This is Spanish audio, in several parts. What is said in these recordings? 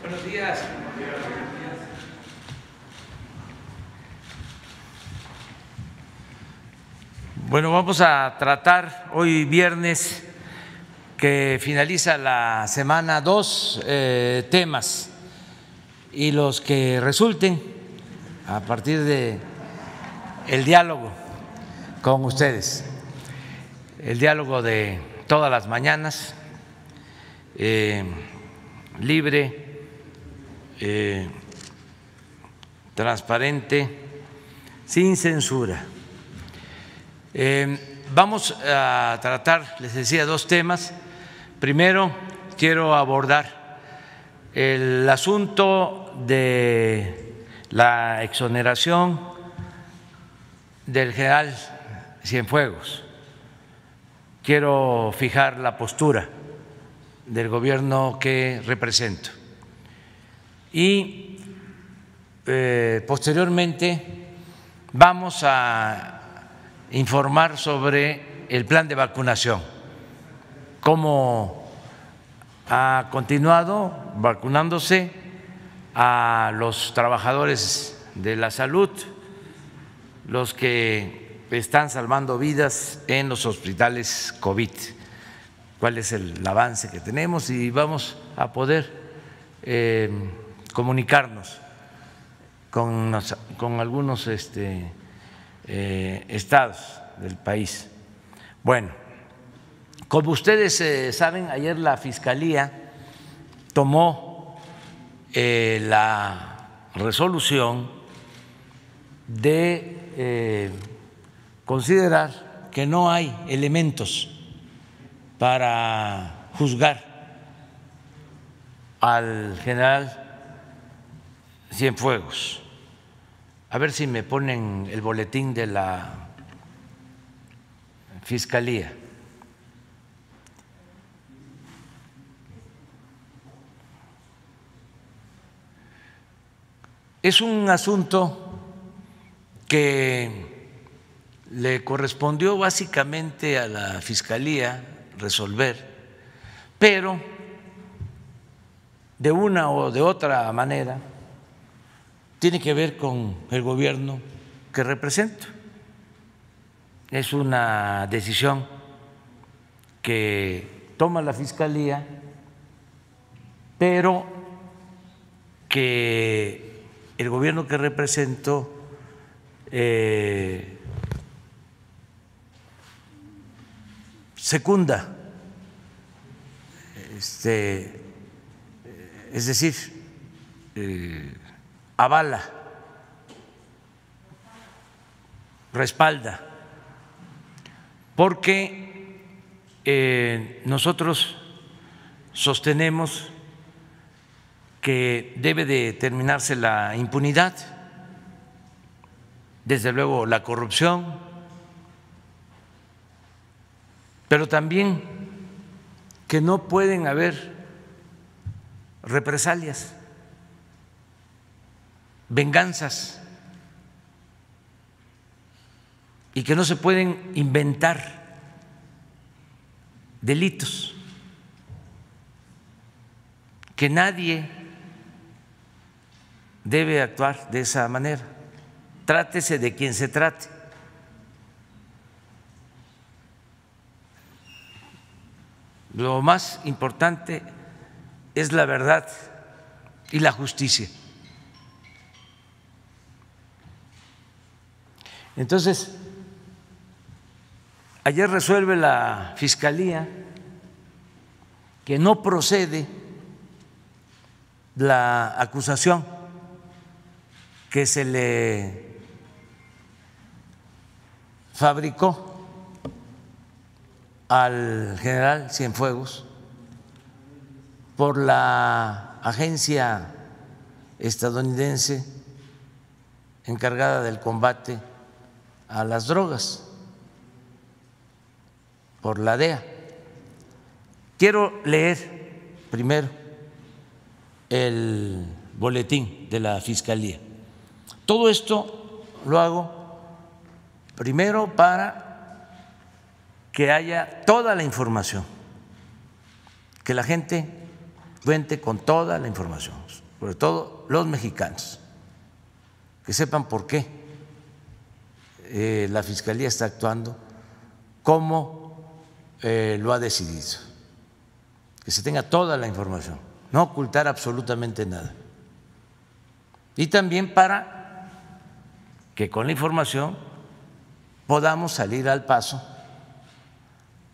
Buenos días. Bueno, vamos a tratar hoy viernes que finaliza la semana dos eh, temas y los que resulten a partir de el diálogo con ustedes, el diálogo de todas las mañanas, eh, libre, eh, transparente, sin censura. Eh, vamos a tratar, les decía, dos temas. Primero, quiero abordar el asunto de la exoneración del general Cienfuegos. Quiero fijar la postura del gobierno que represento. Y eh, posteriormente vamos a informar sobre el plan de vacunación, cómo ha continuado vacunándose a los trabajadores de la salud, los que están salvando vidas en los hospitales COVID, cuál es el avance que tenemos y vamos a poder eh, comunicarnos con, con algunos este, eh, estados del país. Bueno, como ustedes eh, saben, ayer la Fiscalía tomó eh, la resolución de considerar que no hay elementos para juzgar al general Cienfuegos a ver si me ponen el boletín de la Fiscalía. Es un asunto que le correspondió básicamente a la Fiscalía resolver, pero de una o de otra manera tiene que ver con el gobierno que represento. Es una decisión que toma la Fiscalía, pero que el gobierno que represento eh, secunda, este, es decir, eh, avala, respalda, porque eh, nosotros sostenemos que debe de terminarse la impunidad, desde luego la corrupción, pero también que no pueden haber represalias venganzas y que no se pueden inventar delitos, que nadie debe actuar de esa manera, trátese de quien se trate. Lo más importante es la verdad y la justicia. Entonces, ayer resuelve la Fiscalía que no procede la acusación que se le fabricó al general Cienfuegos por la agencia estadounidense encargada del combate a las drogas por la DEA. Quiero leer primero el boletín de la Fiscalía. Todo esto lo hago primero para que haya toda la información, que la gente cuente con toda la información, sobre todo los mexicanos, que sepan por qué eh, la Fiscalía está actuando, cómo eh, lo ha decidido, que se tenga toda la información, no ocultar absolutamente nada. Y también para que con la información podamos salir al paso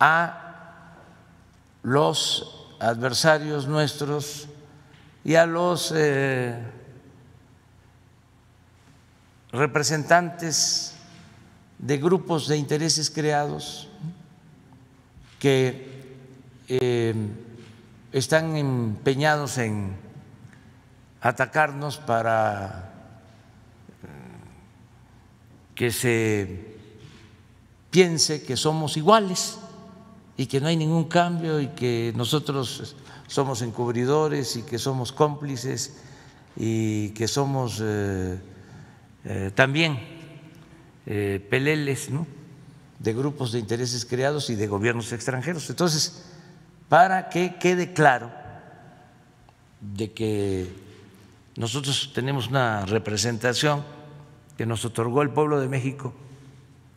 a los adversarios nuestros y a los eh, representantes de grupos de intereses creados que eh, están empeñados en atacarnos para que se piense que somos iguales y que no hay ningún cambio y que nosotros somos encubridores y que somos cómplices y que somos eh, eh, también eh, peleles de grupos de intereses creados y de gobiernos extranjeros. Entonces, para que quede claro de que nosotros tenemos una representación que nos otorgó el pueblo de México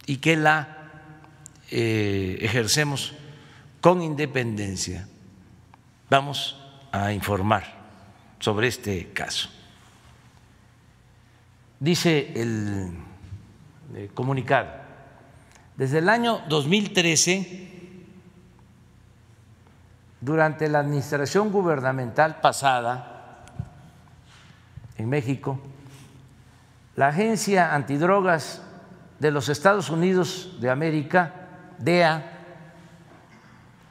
y que la ejercemos con independencia. Vamos a informar sobre este caso. Dice el eh, comunicado, desde el año 2013, durante la administración gubernamental pasada en México, la Agencia Antidrogas de los Estados Unidos de América, DEA,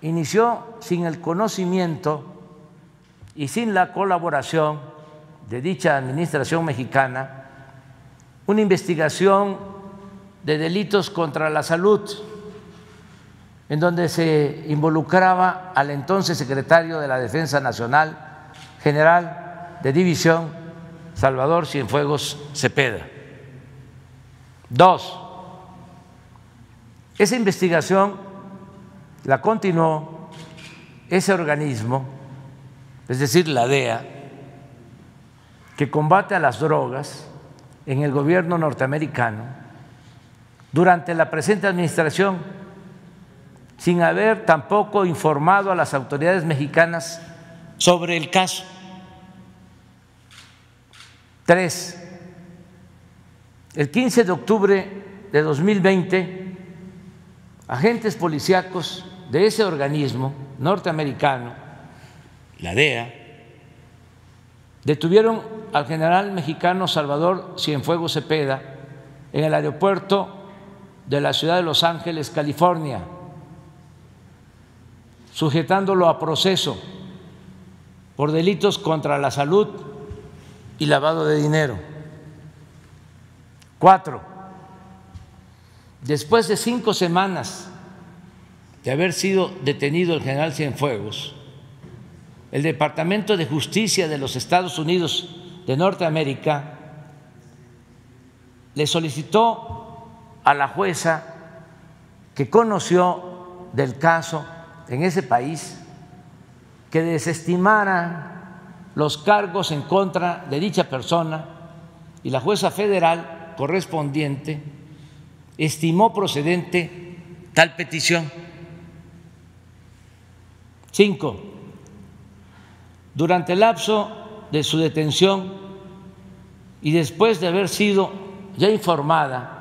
inició sin el conocimiento y sin la colaboración de dicha administración mexicana una investigación de delitos contra la salud, en donde se involucraba al entonces secretario de la Defensa Nacional, general de división, Salvador Cienfuegos Cepeda. Dos, esa investigación la continuó ese organismo, es decir, la DEA, que combate a las drogas en el gobierno norteamericano durante la presente administración, sin haber tampoco informado a las autoridades mexicanas sobre el caso. Tres, el 15 de octubre de 2020, agentes policíacos de ese organismo norteamericano, la DEA, detuvieron al general mexicano Salvador Cienfuegos Cepeda en el aeropuerto de la ciudad de Los Ángeles, California, sujetándolo a proceso por delitos contra la salud y lavado de dinero. Cuatro, después de cinco semanas de haber sido detenido el general Cienfuegos, el Departamento de Justicia de los Estados Unidos de Norteamérica le solicitó a la jueza que conoció del caso en ese país que desestimara los cargos en contra de dicha persona y la jueza federal correspondiente estimó procedente tal petición. Cinco, durante el lapso de su detención y después de haber sido ya informada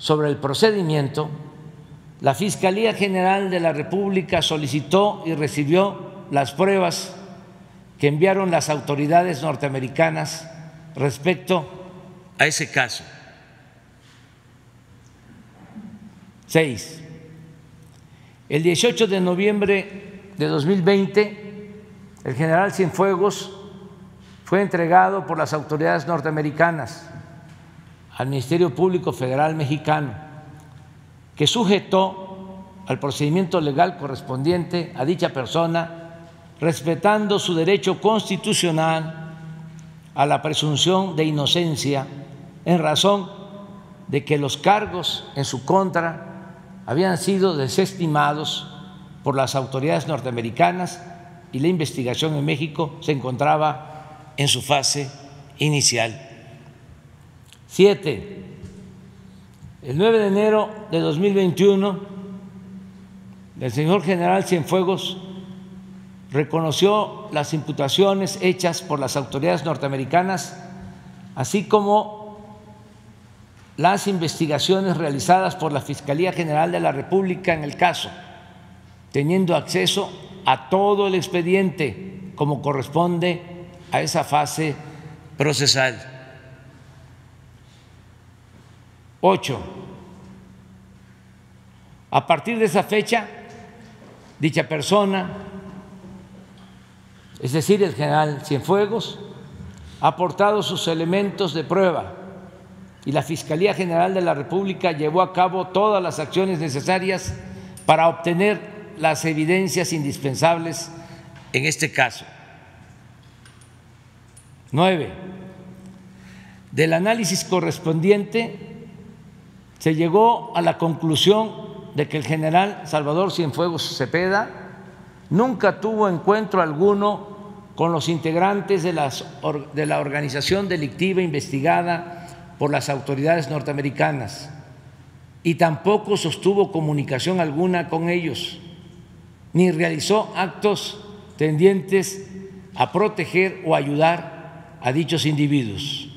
sobre el procedimiento, la Fiscalía General de la República solicitó y recibió las pruebas que enviaron las autoridades norteamericanas respecto a ese caso. Seis. El 18 de noviembre de 2020, el general Cienfuegos fue entregado por las autoridades norteamericanas al Ministerio Público Federal Mexicano, que sujetó al procedimiento legal correspondiente a dicha persona, respetando su derecho constitucional a la presunción de inocencia en razón de que los cargos en su contra habían sido desestimados por las autoridades norteamericanas y la investigación en México se encontraba en su fase inicial. Siete, el 9 de enero de 2021, el señor general Cienfuegos reconoció las imputaciones hechas por las autoridades norteamericanas, así como las investigaciones realizadas por la Fiscalía General de la República en el caso, teniendo acceso a todo el expediente como corresponde a esa fase procesal. Ocho. A partir de esa fecha, dicha persona, es decir, el general Cienfuegos, ha aportado sus elementos de prueba y la Fiscalía General de la República llevó a cabo todas las acciones necesarias para obtener las evidencias indispensables en este caso. Nueve, del análisis correspondiente se llegó a la conclusión de que el general Salvador Cienfuegos Cepeda nunca tuvo encuentro alguno con los integrantes de, la organización delictiva investigada por las autoridades norteamericanas y tampoco sostuvo comunicación alguna con ellos, ni realizó actos tendientes a proteger o ayudar a dichos individuos.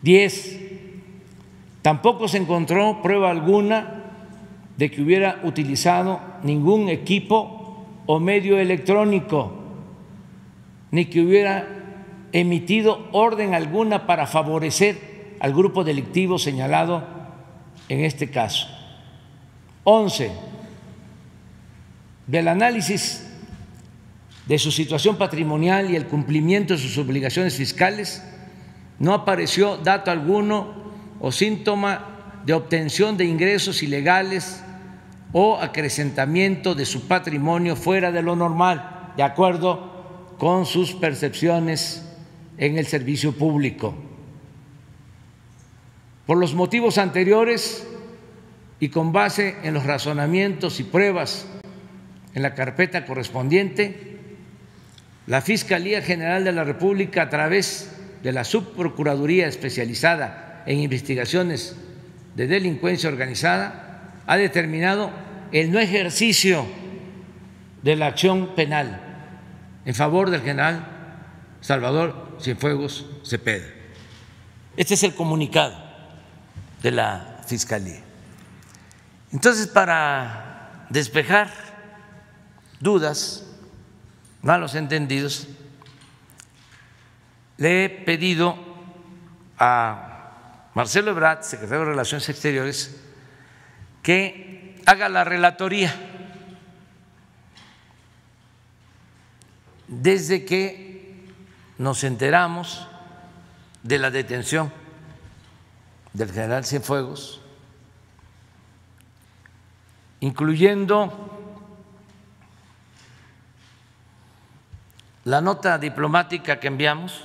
Diez, tampoco se encontró prueba alguna de que hubiera utilizado ningún equipo o medio electrónico ni que hubiera emitido orden alguna para favorecer al grupo delictivo señalado en este caso. Once, del análisis de su situación patrimonial y el cumplimiento de sus obligaciones fiscales, no apareció dato alguno o síntoma de obtención de ingresos ilegales o acrecentamiento de su patrimonio fuera de lo normal, de acuerdo con sus percepciones en el servicio público. Por los motivos anteriores y con base en los razonamientos y pruebas en la carpeta correspondiente, la Fiscalía General de la República, a través de la Subprocuraduría especializada en investigaciones de delincuencia organizada, ha determinado el no ejercicio de la acción penal en favor del general Salvador Cienfuegos Cepeda. Este es el comunicado de la Fiscalía. Entonces, para despejar dudas, malos entendidos, le he pedido a Marcelo Ebrard, secretario de Relaciones Exteriores, que haga la relatoría. Desde que nos enteramos de la detención del general Cienfuegos, incluyendo la nota diplomática que enviamos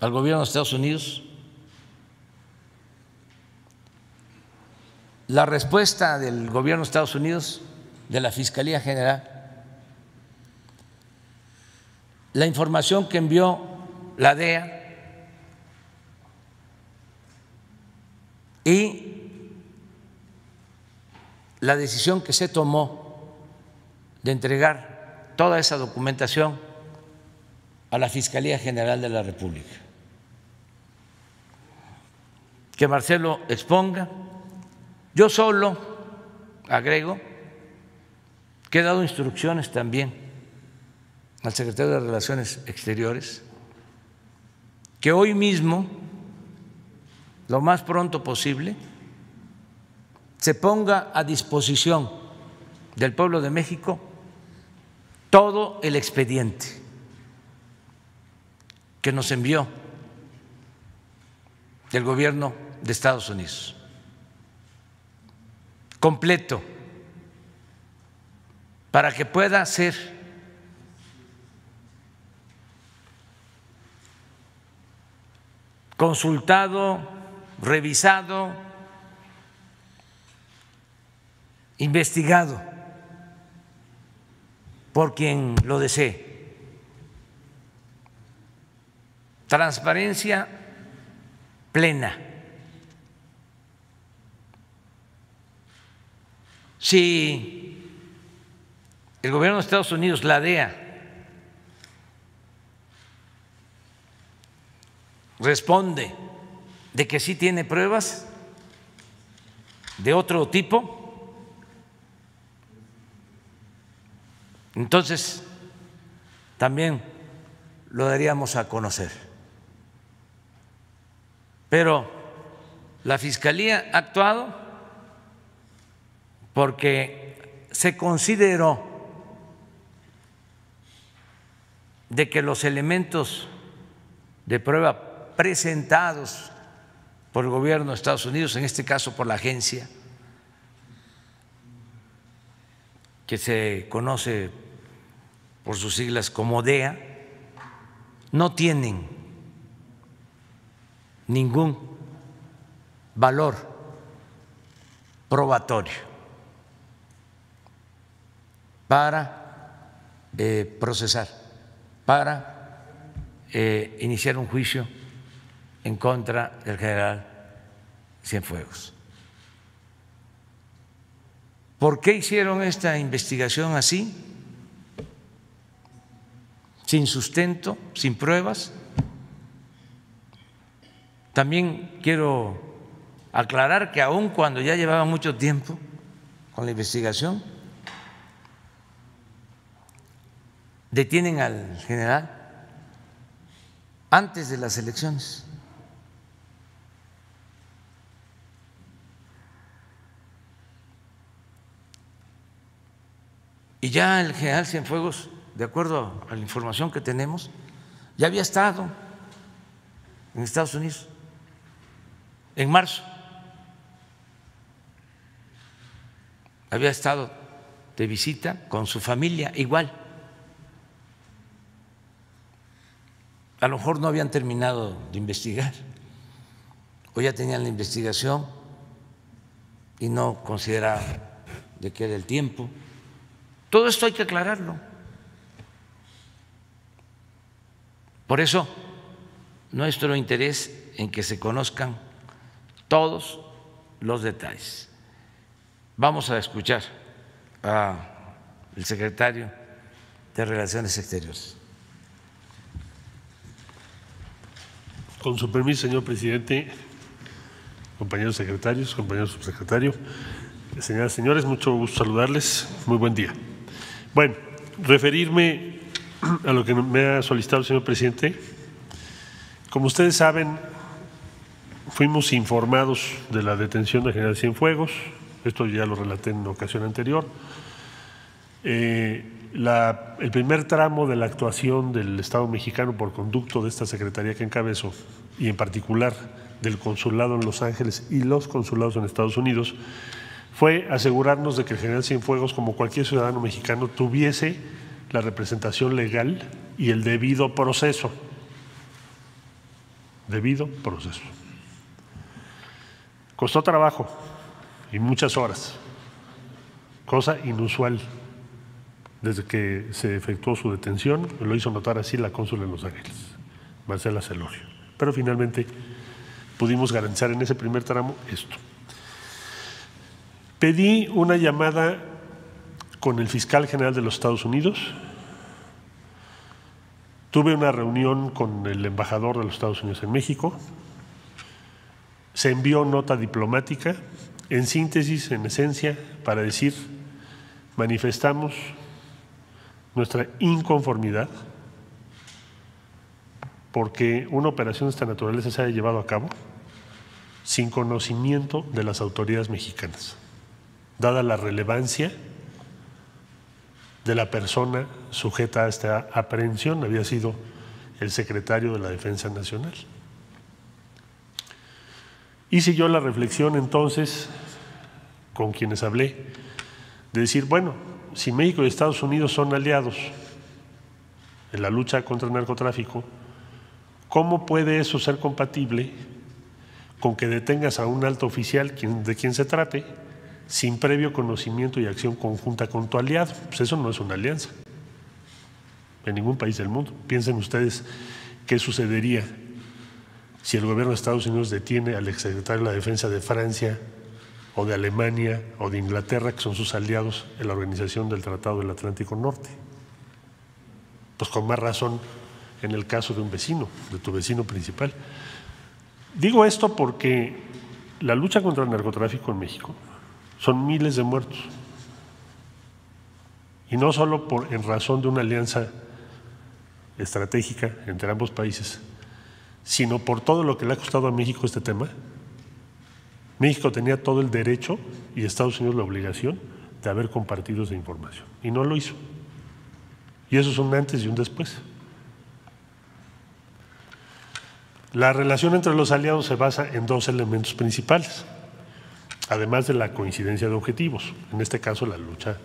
al gobierno de Estados Unidos, la respuesta del gobierno de Estados Unidos, de la Fiscalía General, la información que envió la DEA y la decisión que se tomó de entregar toda esa documentación a la Fiscalía General de la República. Que Marcelo exponga. Yo solo agrego que he dado instrucciones también al secretario de Relaciones Exteriores que hoy mismo, lo más pronto posible, se ponga a disposición del pueblo de México todo el expediente que nos envió del gobierno de Estados Unidos, completo, para que pueda ser consultado, revisado, investigado por quien lo desee. Transparencia plena. Si el gobierno de Estados Unidos, la DEA, responde de que sí tiene pruebas de otro tipo, entonces también lo daríamos a conocer. Pero la Fiscalía ha actuado porque se consideró de que los elementos de prueba presentados por el gobierno de Estados Unidos, en este caso por la agencia que se conoce por sus siglas como DEA, no tienen ningún valor probatorio para eh, procesar, para eh, iniciar un juicio en contra del general Cienfuegos. ¿Por qué hicieron esta investigación así? Sin sustento, sin pruebas. También quiero aclarar que aun cuando ya llevaba mucho tiempo con la investigación, detienen al general antes de las elecciones. Y ya el general Cienfuegos, de acuerdo a la información que tenemos, ya había estado en Estados Unidos en marzo. Había estado de visita con su familia igual. A lo mejor no habían terminado de investigar o ya tenían la investigación y no consideraban de que era el tiempo. Todo esto hay que aclararlo. Por eso, nuestro interés en que se conozcan todos los detalles. Vamos a escuchar al secretario de Relaciones Exteriores. Con su permiso, señor presidente, compañeros secretarios, compañeros subsecretarios, señoras y señores, mucho gusto saludarles. Muy buen día. Bueno, referirme a lo que me ha solicitado el señor presidente. Como ustedes saben, fuimos informados de la detención de General Cienfuegos, esto ya lo relaté en ocasión anterior. Eh, el primer tramo de la actuación del Estado mexicano por conducto de esta Secretaría que encabezo, y en particular del Consulado en Los Ángeles y los consulados en Estados Unidos, fue asegurarnos de que el general Cienfuegos, como cualquier ciudadano mexicano, tuviese la representación legal y el debido proceso. Debido proceso. Costó trabajo y muchas horas, cosa inusual desde que se efectuó su detención, lo hizo notar así la cónsul en Los Ángeles, Marcela Celorio. Pero finalmente pudimos garantizar en ese primer tramo esto. Pedí una llamada con el fiscal general de los Estados Unidos. Tuve una reunión con el embajador de los Estados Unidos en México. Se envió nota diplomática, en síntesis, en esencia, para decir, manifestamos nuestra inconformidad porque una operación de esta naturaleza se haya llevado a cabo sin conocimiento de las autoridades mexicanas dada la relevancia de la persona sujeta a esta aprehensión, había sido el secretario de la Defensa Nacional. Hice yo la reflexión entonces con quienes hablé, de decir, bueno, si México y Estados Unidos son aliados en la lucha contra el narcotráfico, ¿cómo puede eso ser compatible con que detengas a un alto oficial de quien se trate sin previo conocimiento y acción conjunta con tu aliado. Pues eso no es una alianza. en ningún país del mundo. Piensen ustedes qué sucedería si el gobierno de Estados Unidos detiene al exsecretario de la Defensa de Francia o de Alemania o de Inglaterra, que son sus aliados en la organización del Tratado del Atlántico Norte. Pues con más razón en el caso de un vecino, de tu vecino principal. Digo esto porque la lucha contra el narcotráfico en México son miles de muertos. Y no solo por, en razón de una alianza estratégica entre ambos países, sino por todo lo que le ha costado a México este tema. México tenía todo el derecho y Estados Unidos la obligación de haber compartido esa información y no lo hizo. Y eso es un antes y un después. La relación entre los aliados se basa en dos elementos principales, además de la coincidencia de objetivos, en este caso la lucha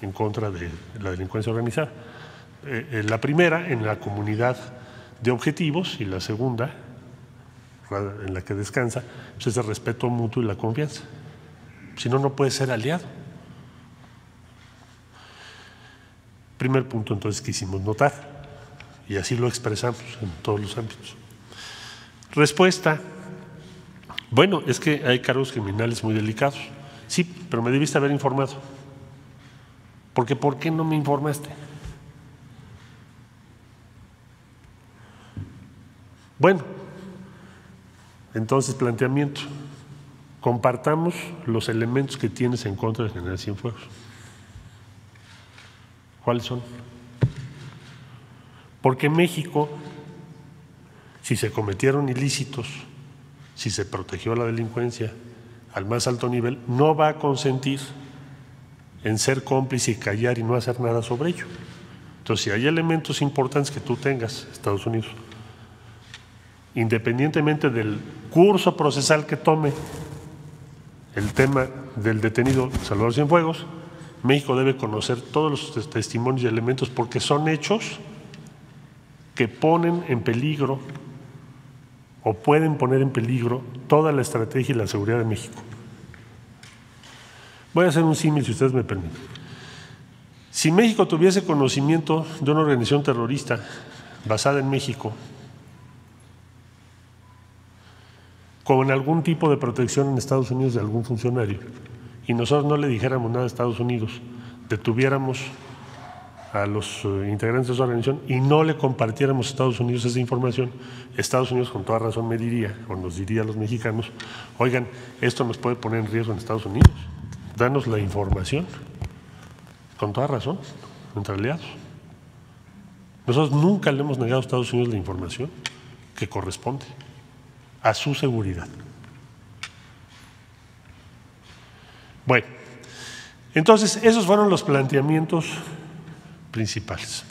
en contra de la delincuencia organizada. Eh, eh, la primera en la comunidad de objetivos y la segunda, en la que descansa, pues es el respeto mutuo y la confianza. Si no, no puede ser aliado. Primer punto entonces que hicimos notar y así lo expresamos en todos los ámbitos. Respuesta. Bueno, es que hay cargos criminales muy delicados. Sí, pero me debiste haber informado. Porque ¿por qué no me informaste? Bueno, entonces planteamiento. Compartamos los elementos que tienes en contra de General Cienfuegos. ¿Cuáles son? Porque México, si se cometieron ilícitos, si se protegió la delincuencia al más alto nivel, no va a consentir en ser cómplice y callar y no hacer nada sobre ello. Entonces, si hay elementos importantes que tú tengas, Estados Unidos, independientemente del curso procesal que tome el tema del detenido Salvador Cienfuegos, México debe conocer todos los testimonios y elementos porque son hechos que ponen en peligro o pueden poner en peligro toda la estrategia y la seguridad de México. Voy a hacer un símil si ustedes me permiten. Si México tuviese conocimiento de una organización terrorista basada en México, con algún tipo de protección en Estados Unidos de algún funcionario y nosotros no le dijéramos nada a Estados Unidos, detuviéramos a los eh, integrantes de esa organización y no le compartiéramos a Estados Unidos esa información, Estados Unidos con toda razón me diría, o nos diría a los mexicanos, oigan, esto nos puede poner en riesgo en Estados Unidos, danos la información, con toda razón, entre aliados. Nosotros nunca le hemos negado a Estados Unidos la información que corresponde a su seguridad. Bueno, entonces esos fueron los planteamientos principales.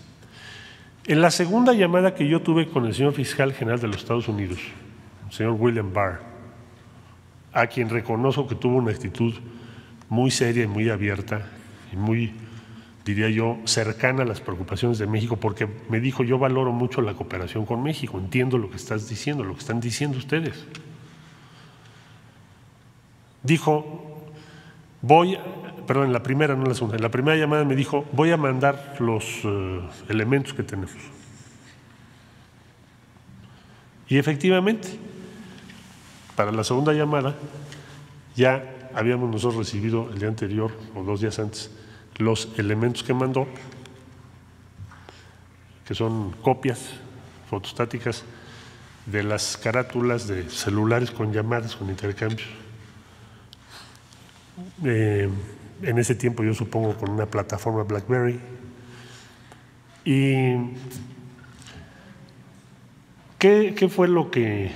En la segunda llamada que yo tuve con el señor fiscal general de los Estados Unidos, el señor William Barr, a quien reconozco que tuvo una actitud muy seria y muy abierta y muy diría yo, cercana a las preocupaciones de México, porque me dijo, yo valoro mucho la cooperación con México, entiendo lo que estás diciendo, lo que están diciendo ustedes. Dijo, voy, perdón, en la primera, no en la segunda, en la primera llamada me dijo, voy a mandar los eh, elementos que tenemos. Y efectivamente, para la segunda llamada, ya habíamos nosotros recibido el día anterior o dos días antes los elementos que mandó, que son copias fotostáticas de las carátulas de celulares con llamadas, con intercambios. Eh, en ese tiempo yo supongo con una plataforma BlackBerry. ¿Y qué, qué fue lo que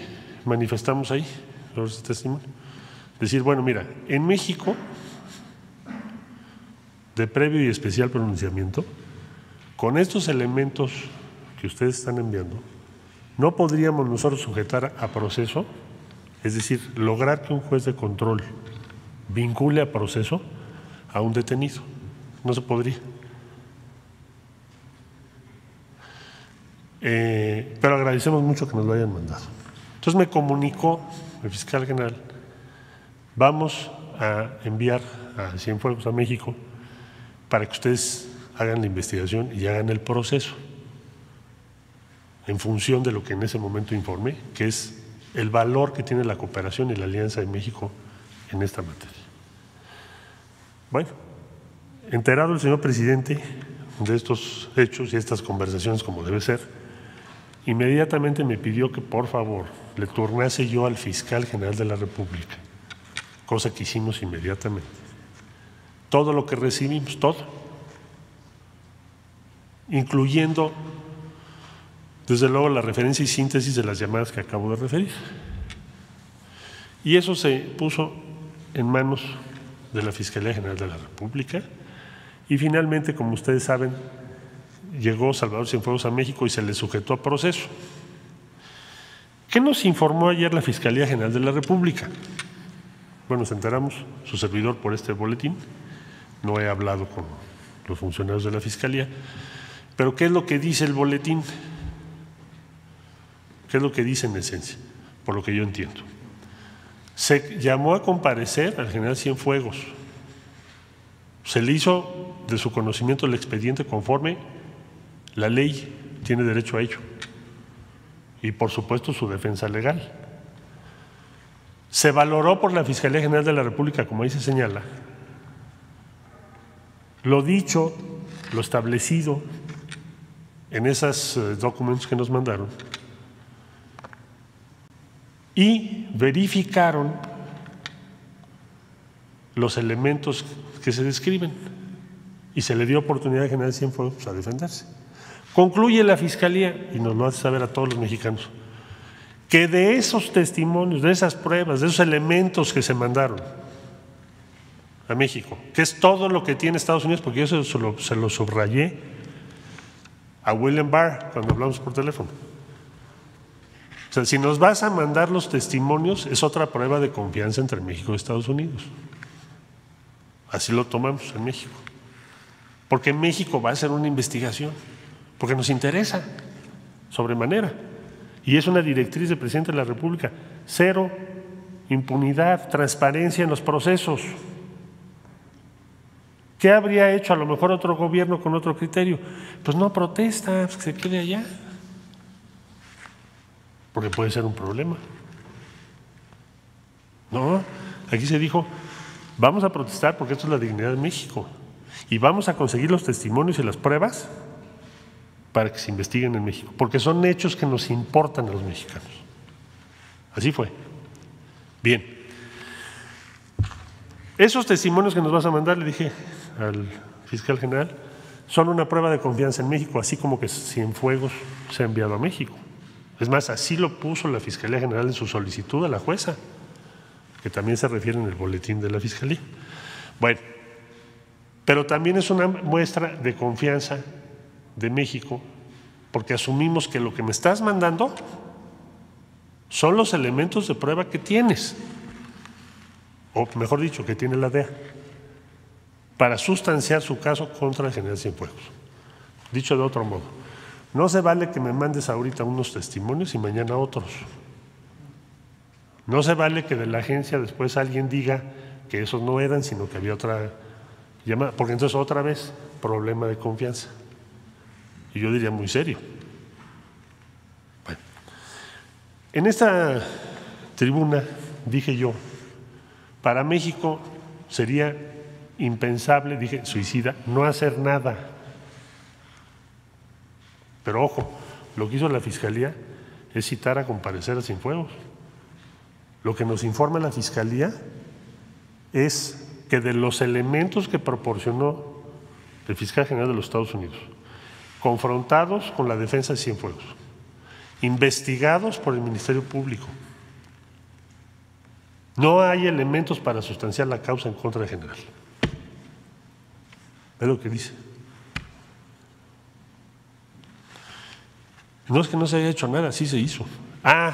manifestamos ahí? Decir, bueno, mira, en México de previo y especial pronunciamiento, con estos elementos que ustedes están enviando, no podríamos nosotros sujetar a proceso, es decir, lograr que un juez de control vincule a proceso a un detenido. No se podría. Eh, pero agradecemos mucho que nos lo hayan mandado. Entonces me comunicó el fiscal general, vamos a enviar a Cienfuegos a México para que ustedes hagan la investigación y hagan el proceso. en función de lo que en ese momento informé, que es el valor que tiene la cooperación y la alianza de México en esta materia. Bueno, enterado el señor presidente de estos hechos y estas conversaciones como debe ser, inmediatamente me pidió que por favor le turnase yo al fiscal general de la República, cosa que hicimos inmediatamente. Todo lo que recibimos, todo, incluyendo desde luego la referencia y síntesis de las llamadas que acabo de referir. Y eso se puso en manos de la Fiscalía General de la República y finalmente, como ustedes saben, llegó Salvador Cienfuegos a México y se le sujetó a proceso. ¿Qué nos informó ayer la Fiscalía General de la República? Bueno, nos enteramos, su servidor, por este boletín. No he hablado con los funcionarios de la Fiscalía. Pero ¿qué es lo que dice el boletín? ¿Qué es lo que dice en esencia? Por lo que yo entiendo. Se llamó a comparecer al general Cienfuegos. Se le hizo de su conocimiento el expediente conforme la ley tiene derecho a ello. Y por supuesto su defensa legal. Se valoró por la Fiscalía General de la República, como ahí se señala, lo dicho, lo establecido en esos eh, documentos que nos mandaron y verificaron los elementos que se describen y se le dio oportunidad a General Cienfuegos a defenderse. Concluye la Fiscalía, y nos lo hace saber a todos los mexicanos, que de esos testimonios, de esas pruebas, de esos elementos que se mandaron México, que es todo lo que tiene Estados Unidos, porque yo se lo, se lo subrayé a William Barr cuando hablamos por teléfono. O sea, si nos vas a mandar los testimonios, es otra prueba de confianza entre México y Estados Unidos. Así lo tomamos en México. Porque México va a hacer una investigación, porque nos interesa sobremanera. Y es una directriz del presidente de la República. Cero impunidad, transparencia en los procesos. ¿Qué habría hecho a lo mejor otro gobierno con otro criterio? Pues no protesta, pues que se quede allá. Porque puede ser un problema. No, aquí se dijo, vamos a protestar porque esto es la dignidad de México. Y vamos a conseguir los testimonios y las pruebas para que se investiguen en México, porque son hechos que nos importan a los mexicanos. Así fue. Bien. Esos testimonios que nos vas a mandar, le dije, al fiscal general, son una prueba de confianza en México, así como que Cienfuegos se ha enviado a México. Es más, así lo puso la Fiscalía General en su solicitud a la jueza, que también se refiere en el boletín de la Fiscalía. Bueno, pero también es una muestra de confianza de México, porque asumimos que lo que me estás mandando son los elementos de prueba que tienes, o mejor dicho, que tiene la DEA para sustanciar su caso contra el general Cienfuegos. Dicho de otro modo, no se vale que me mandes ahorita unos testimonios y mañana otros. No se vale que de la agencia después alguien diga que esos no eran, sino que había otra llamada, porque entonces otra vez problema de confianza. Y yo diría muy serio. Bueno, en esta tribuna dije yo, para México sería impensable, dije, suicida, no hacer nada. Pero ojo, lo que hizo la Fiscalía es citar a comparecer a Cienfuegos. Lo que nos informa la Fiscalía es que de los elementos que proporcionó el fiscal general de los Estados Unidos, confrontados con la defensa de Cienfuegos, investigados por el Ministerio Público, no hay elementos para sustanciar la causa en contra del general. Es lo que dice. No es que no se haya hecho nada, sí se hizo. Ah,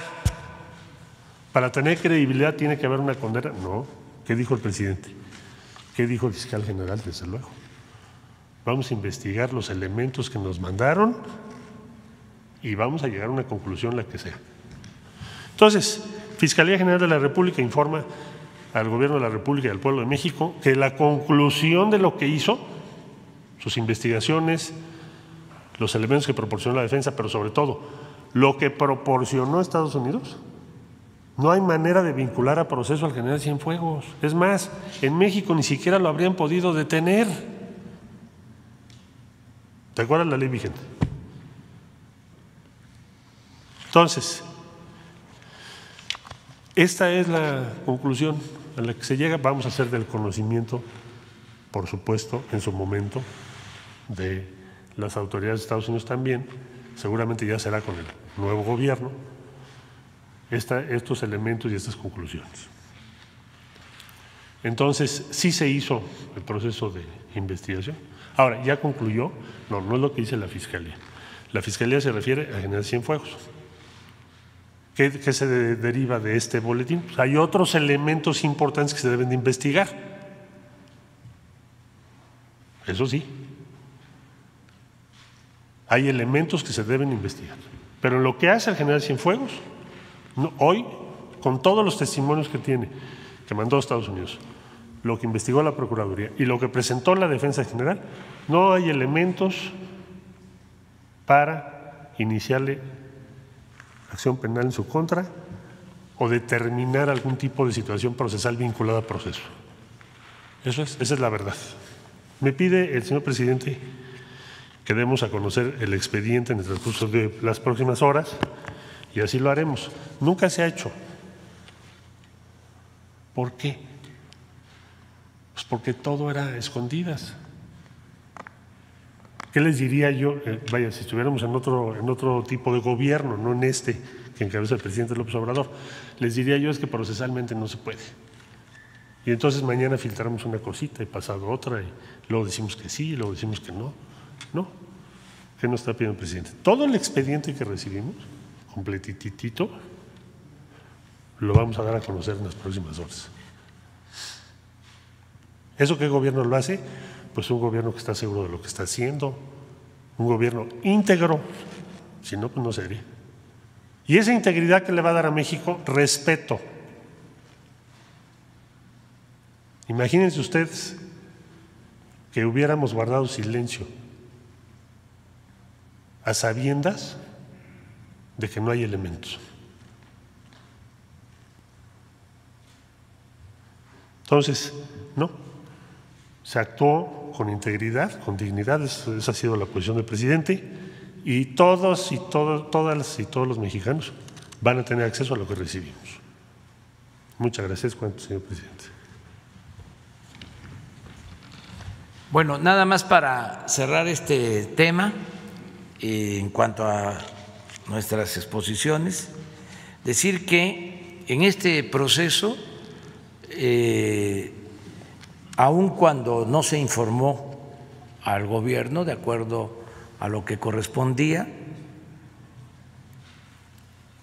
para tener credibilidad tiene que haber una condena. No, ¿qué dijo el presidente? ¿Qué dijo el fiscal general? Desde luego. Vamos a investigar los elementos que nos mandaron y vamos a llegar a una conclusión, la que sea. Entonces, Fiscalía General de la República informa al Gobierno de la República y al pueblo de México que la conclusión de lo que hizo sus investigaciones, los elementos que proporcionó la defensa, pero sobre todo lo que proporcionó Estados Unidos. No hay manera de vincular a proceso al general Cienfuegos. Es más, en México ni siquiera lo habrían podido detener. ¿Te acuerdas la ley vigente? Entonces, esta es la conclusión a la que se llega. Vamos a hacer del conocimiento, por supuesto, en su momento, de las autoridades de Estados Unidos también. Seguramente ya será con el nuevo gobierno estos elementos y estas conclusiones. Entonces, sí se hizo el proceso de investigación. Ahora, ¿ya concluyó? No, no es lo que dice la Fiscalía. La Fiscalía se refiere a General Cienfuegos. ¿Qué, ¿Qué, se deriva de este boletín? Pues hay otros elementos importantes que se deben de investigar. Eso sí. Hay elementos que se deben investigar. Pero lo que hace el general Cienfuegos, hoy, con todos los testimonios que tiene, que mandó a Estados Unidos, lo que investigó la Procuraduría y lo que presentó la Defensa General, no hay elementos para iniciarle acción penal en su contra o determinar algún tipo de situación procesal vinculada al proceso. Eso es, esa es la verdad. Me pide el señor presidente que demos a conocer el expediente en el transcurso de las próximas horas y así lo haremos. Nunca se ha hecho. ¿Por qué? Pues porque todo era escondidas. ¿Qué les diría yo? Eh, vaya, si estuviéramos en otro, en otro tipo de gobierno, no en este que encabeza el presidente López Obrador, les diría yo es que procesalmente no se puede. Y entonces mañana filtramos una cosita y pasado otra y luego decimos que sí y luego decimos que no. No. ¿Qué nos está pidiendo el presidente? Todo el expediente que recibimos completitito, lo vamos a dar a conocer en las próximas horas. ¿Eso qué gobierno lo hace? Pues un gobierno que está seguro de lo que está haciendo, un gobierno íntegro, si no, pues no sería. Y esa integridad que le va a dar a México, respeto. Imagínense ustedes que hubiéramos guardado silencio a sabiendas de que no hay elementos. Entonces, no, se actuó con integridad, con dignidad, esa ha sido la posición del presidente, y todos y todas y todos los mexicanos van a tener acceso a lo que recibimos. Muchas gracias, señor presidente. Bueno, nada más para cerrar este tema en cuanto a nuestras exposiciones, decir que en este proceso, eh, aun cuando no se informó al gobierno de acuerdo a lo que correspondía,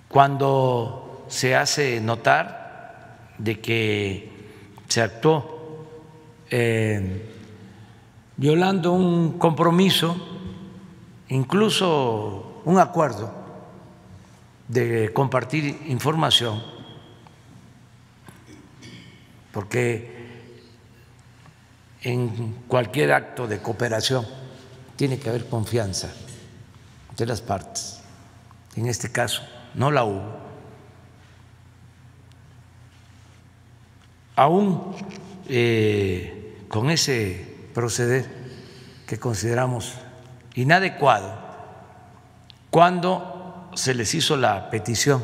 cuando se hace notar de que se actuó eh, violando un compromiso, incluso un acuerdo de compartir información, porque en cualquier acto de cooperación tiene que haber confianza de las partes. En este caso, no la hubo. Aún eh, con ese proceder que consideramos inadecuado, cuando se les hizo la petición,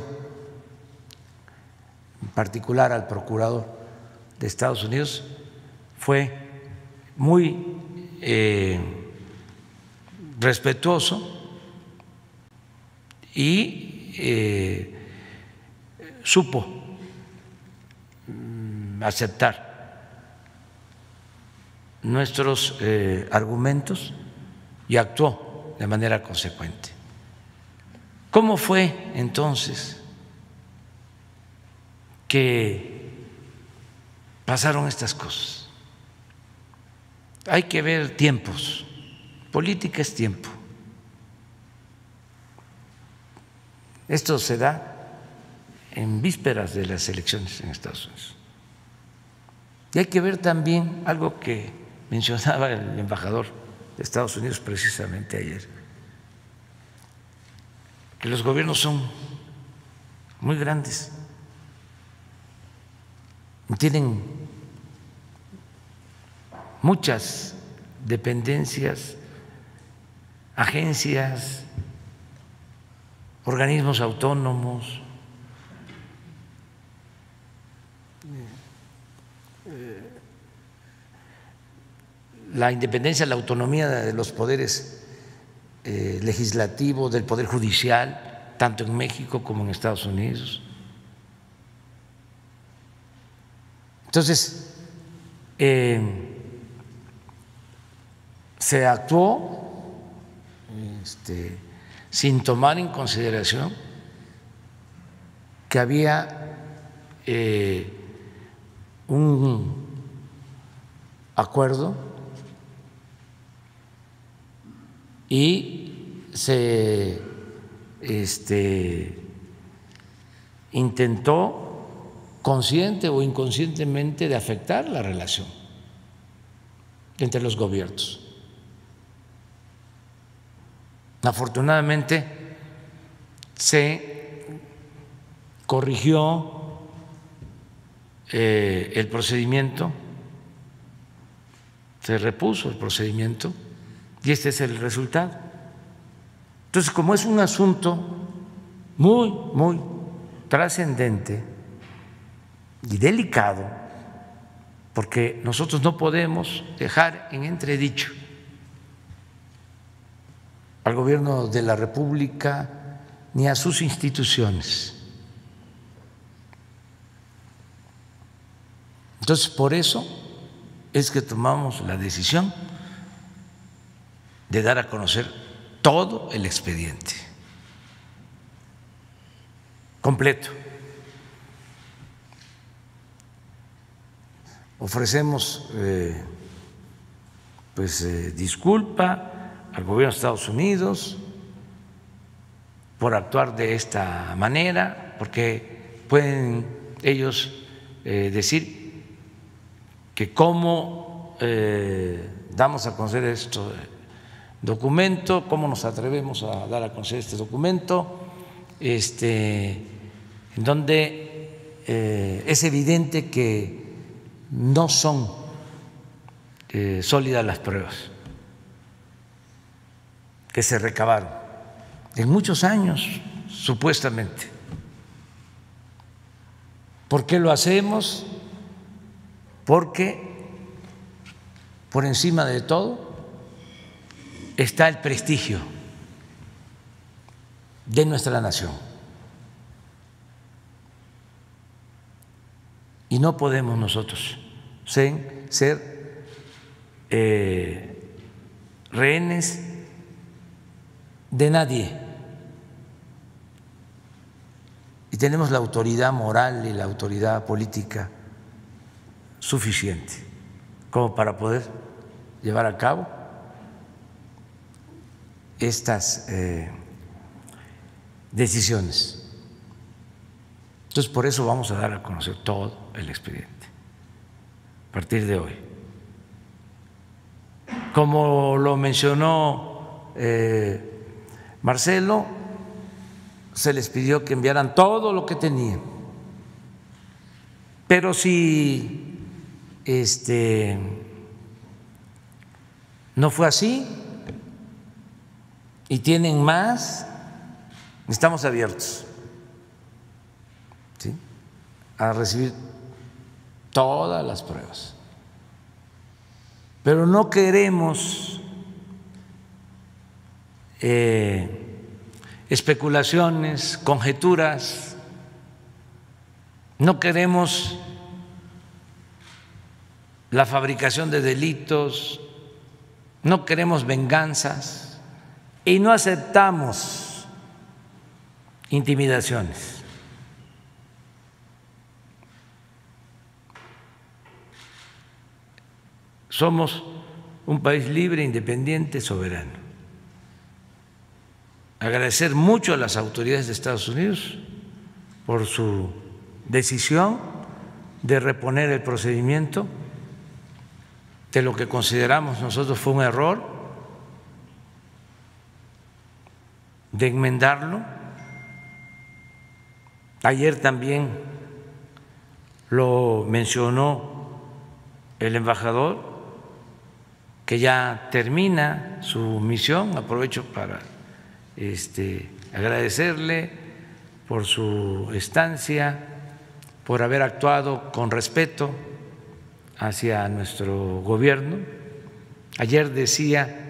en particular al procurador de Estados Unidos, fue muy eh, respetuoso y eh, supo mm, aceptar nuestros eh, argumentos y actuó de manera consecuente. ¿Cómo fue entonces que pasaron estas cosas? Hay que ver tiempos. Política es tiempo. Esto se da en vísperas de las elecciones en Estados Unidos. Y hay que ver también algo que mencionaba el embajador Estados Unidos precisamente ayer que los gobiernos son muy grandes, tienen muchas dependencias, agencias, organismos autónomos. La independencia, la autonomía de los poderes eh, legislativos, del poder judicial, tanto en México como en Estados Unidos. Entonces, eh, se actuó este, sin tomar en consideración que había eh, un acuerdo y se este, intentó consciente o inconscientemente de afectar la relación entre los gobiernos. Afortunadamente se corrigió eh, el procedimiento, se repuso el procedimiento y este es el resultado. Entonces, como es un asunto muy, muy trascendente y delicado, porque nosotros no podemos dejar en entredicho al gobierno de la República ni a sus instituciones. Entonces, por eso es que tomamos la decisión de dar a conocer todo el expediente, completo. Ofrecemos eh, pues eh, disculpa al gobierno de Estados Unidos por actuar de esta manera, porque pueden ellos eh, decir que cómo damos a conocer este documento, cómo nos atrevemos a dar a conocer este documento, este, en donde eh, es evidente que no son sólidas las pruebas que se recabaron en muchos años, supuestamente. ¿Por qué lo hacemos? Porque por encima de todo está el prestigio de nuestra nación. Y no podemos nosotros ser, eh, rehenes de nadie. Y tenemos la autoridad moral y la autoridad política suficiente como para poder llevar a cabo estas eh, decisiones. Entonces, por eso vamos a dar a conocer todo el expediente a partir de hoy. Como lo mencionó eh, Marcelo se les pidió que enviaran todo lo que tenían. Pero si este no fue así y tienen más, estamos abiertos a recibir todas las pruebas. Pero no queremos eh, especulaciones, conjeturas. No queremos la fabricación de delitos, no queremos venganzas y no aceptamos intimidaciones. Somos un país libre, independiente, soberano agradecer mucho a las autoridades de Estados Unidos por su decisión de reponer el procedimiento de lo que consideramos nosotros fue un error, de enmendarlo Ayer también lo mencionó el embajador, que ya termina su misión. Aprovecho para este, agradecerle por su estancia, por haber actuado con respeto hacia nuestro gobierno. Ayer decía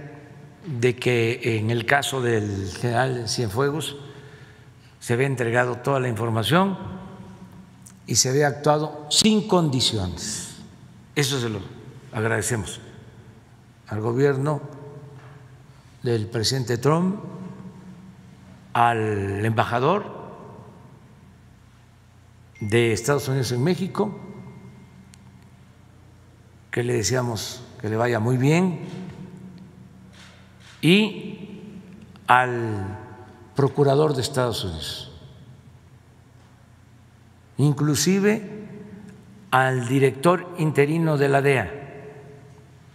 de que en el caso del general Cienfuegos se había entregado toda la información y se había actuado sin condiciones. Eso se lo agradecemos al gobierno del presidente Trump, al embajador de Estados Unidos en México, que le deseamos que le vaya muy bien, y al procurador de Estados Unidos, inclusive al director interino de la DEA,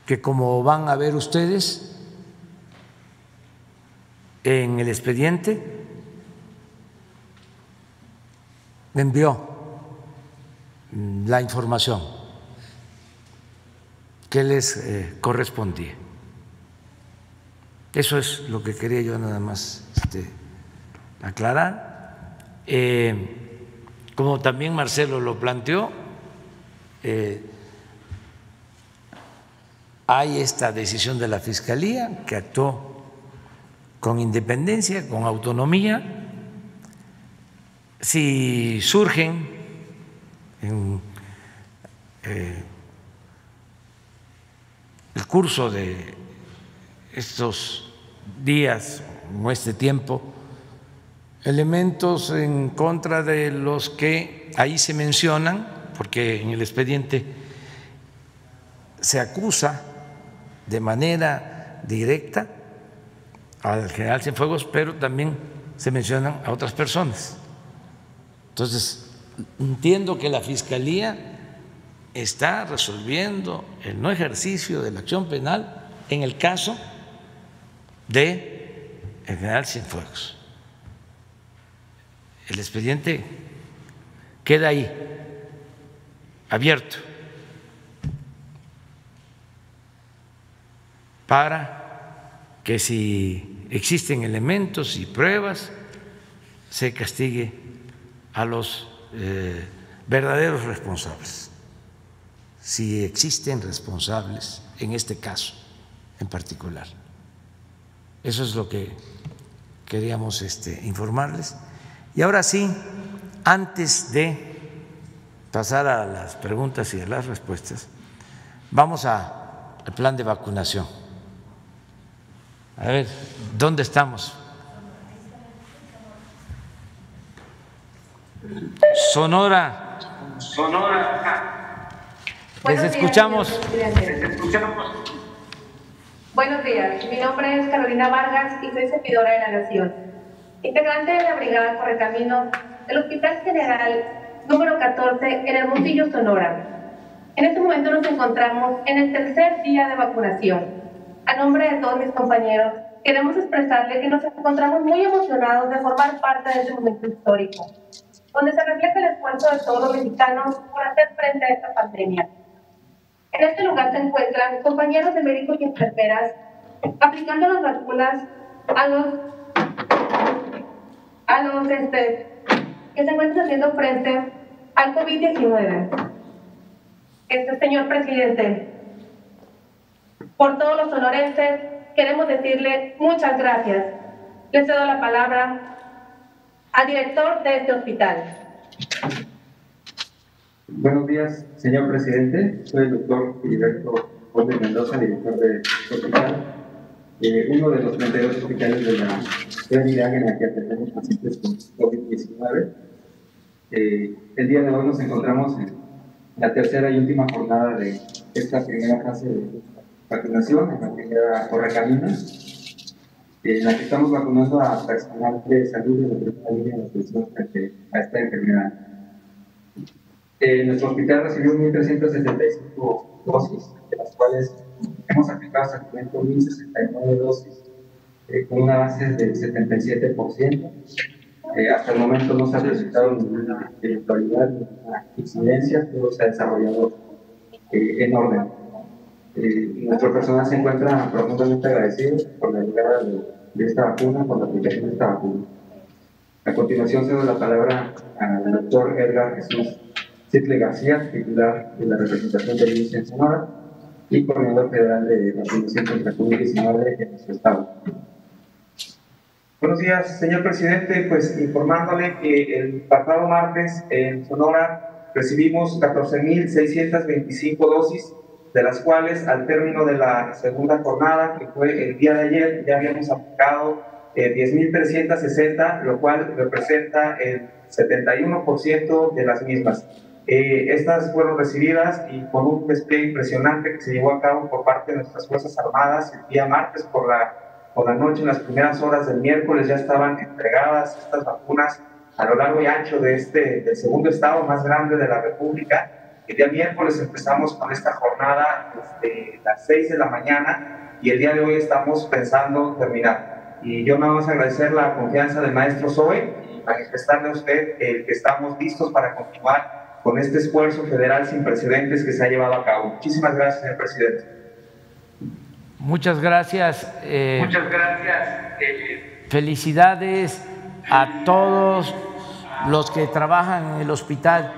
que como van a ver ustedes en el expediente, envió la información que les eh, correspondía. Eso es lo que quería yo nada más este, aclarar. Eh, como también Marcelo lo planteó, eh, hay esta decisión de la Fiscalía que actuó con independencia, con autonomía. Si surgen en eh, el curso de estos días o este tiempo elementos en contra de los que ahí se mencionan, porque en el expediente se acusa de manera directa al general Cienfuegos, pero también se mencionan a otras personas. Entonces, entiendo que la Fiscalía está resolviendo el no ejercicio de la acción penal en el caso de el general Cienfuegos. El expediente queda ahí, abierto, para que si existen elementos y pruebas, se castigue a los eh, verdaderos responsables, si existen responsables en este caso en particular. Eso es lo que queríamos este, informarles. Y ahora sí, antes de pasar a las preguntas y a las respuestas, vamos al plan de vacunación. A ver, ¿dónde estamos? Sonora. Sonora. Les escuchamos. Les escuchamos. Buenos días, mi nombre es Carolina Vargas y soy servidora de la Nación, integrante de la Brigada Correcamino del Hospital General número 14 en Hermosillo, Sonora. En este momento nos encontramos en el tercer día de vacunación. A nombre de todos mis compañeros, queremos expresarle que nos encontramos muy emocionados de formar parte de este momento histórico, donde se refleja el esfuerzo de todos los mexicanos por hacer frente a esta pandemia. En este lugar se encuentran compañeros de médicos y enfermeras aplicando las vacunas a los, a los este, que se encuentran haciendo frente al COVID-19. Este señor presidente, por todos los sonorenses, queremos decirle muchas gracias. Le cedo la palabra al director de este hospital. Buenos días, señor presidente. Soy el doctor Filiberto Jorge Mendoza, director del hospital, eh, uno de los 32 hospitales de la ciudad en la que atendemos pacientes con COVID-19. Eh, el día de hoy nos encontramos en la tercera y última jornada de esta primera fase de vacunación, en la primera correcamina, en la que estamos vacunando a personal de salud de la primera línea de atención frente a esta enfermedad. Eh, nuestro hospital recibió 1.375 dosis, de las cuales hemos aplicado hasta el momento 1.069 dosis, eh, con una base del 77%. Eh, hasta el momento no se ha presentado ninguna eventualidad, ninguna incidencia, todo se ha desarrollado eh, en orden. Nuestro personal se encuentra profundamente agradecido por la llegada de, esta vacuna, por la aplicación de esta vacuna. A continuación cedo la palabra al doctor Edgar Jesús Citle García, titular de la representación del INSS en Sonora y coordinador federal de la Fundación contra COVID-19 en nuestro estado. Buenos días, señor presidente. Pues informándole que el pasado martes en Sonora recibimos 14.625 dosis, de las cuales al término de la segunda jornada, que fue el día de ayer, ya habíamos aplicado eh, 10.360, lo cual representa el 71% de las mismas. Eh, estas fueron recibidas y con un despliegue impresionante que se llevó a cabo por parte de nuestras Fuerzas Armadas el día martes por la por la noche, en las primeras horas del miércoles, ya estaban entregadas estas vacunas a lo largo y ancho de este, del segundo estado más grande de la República. El día miércoles empezamos con esta jornada desde las 6 de la mañana y el día de hoy estamos pensando terminar. Y yo me vamos a agradecer la confianza del maestro Zoe y manifestarle a usted el que estamos listos para continuar con este esfuerzo federal sin precedentes que se ha llevado a cabo. Muchísimas gracias, señor presidente. Muchas gracias. Eh, Muchas gracias. felicidades a todos los que trabajan en el hospital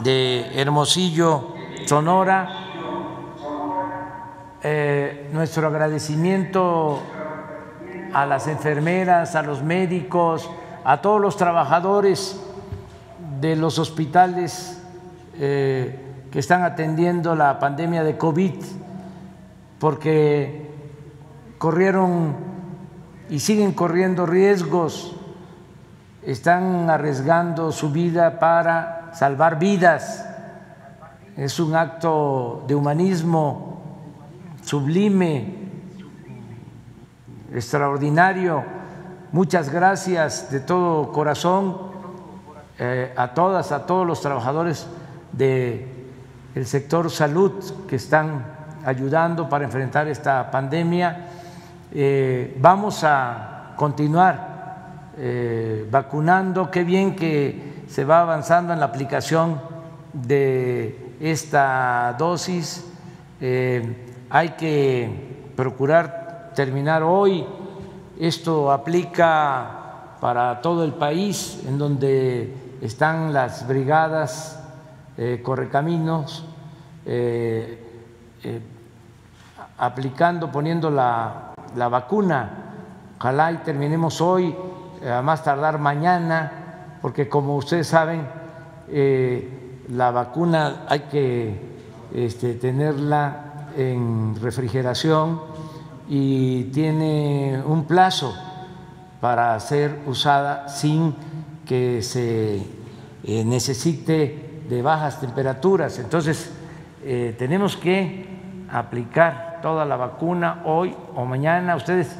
de Hermosillo, Sonora. Eh, nuestro agradecimiento a las enfermeras, a los médicos, a todos los trabajadores de los hospitales eh, que están atendiendo la pandemia de COVID porque corrieron y siguen corriendo riesgos, están arriesgando su vida para salvar vidas. Es un acto de humanismo sublime, extraordinario. Muchas gracias de todo corazón eh, a todas, a todos los trabajadores del sector salud que están ayudando para enfrentar esta pandemia. Eh, vamos a continuar eh, vacunando. Qué bien que se va avanzando en la aplicación de esta dosis. Hay que procurar terminar hoy. Esto aplica para todo el país, en donde están las brigadas correcaminos aplicando, poniendo la, vacuna. Ojalá y terminemos hoy, eh, a más tardar mañana, porque como ustedes saben, eh, la vacuna hay que este, tenerla en refrigeración y tiene un plazo para ser usada sin que se eh, necesite de bajas temperaturas. Entonces, tenemos que aplicar toda la vacuna hoy o mañana. Ustedes,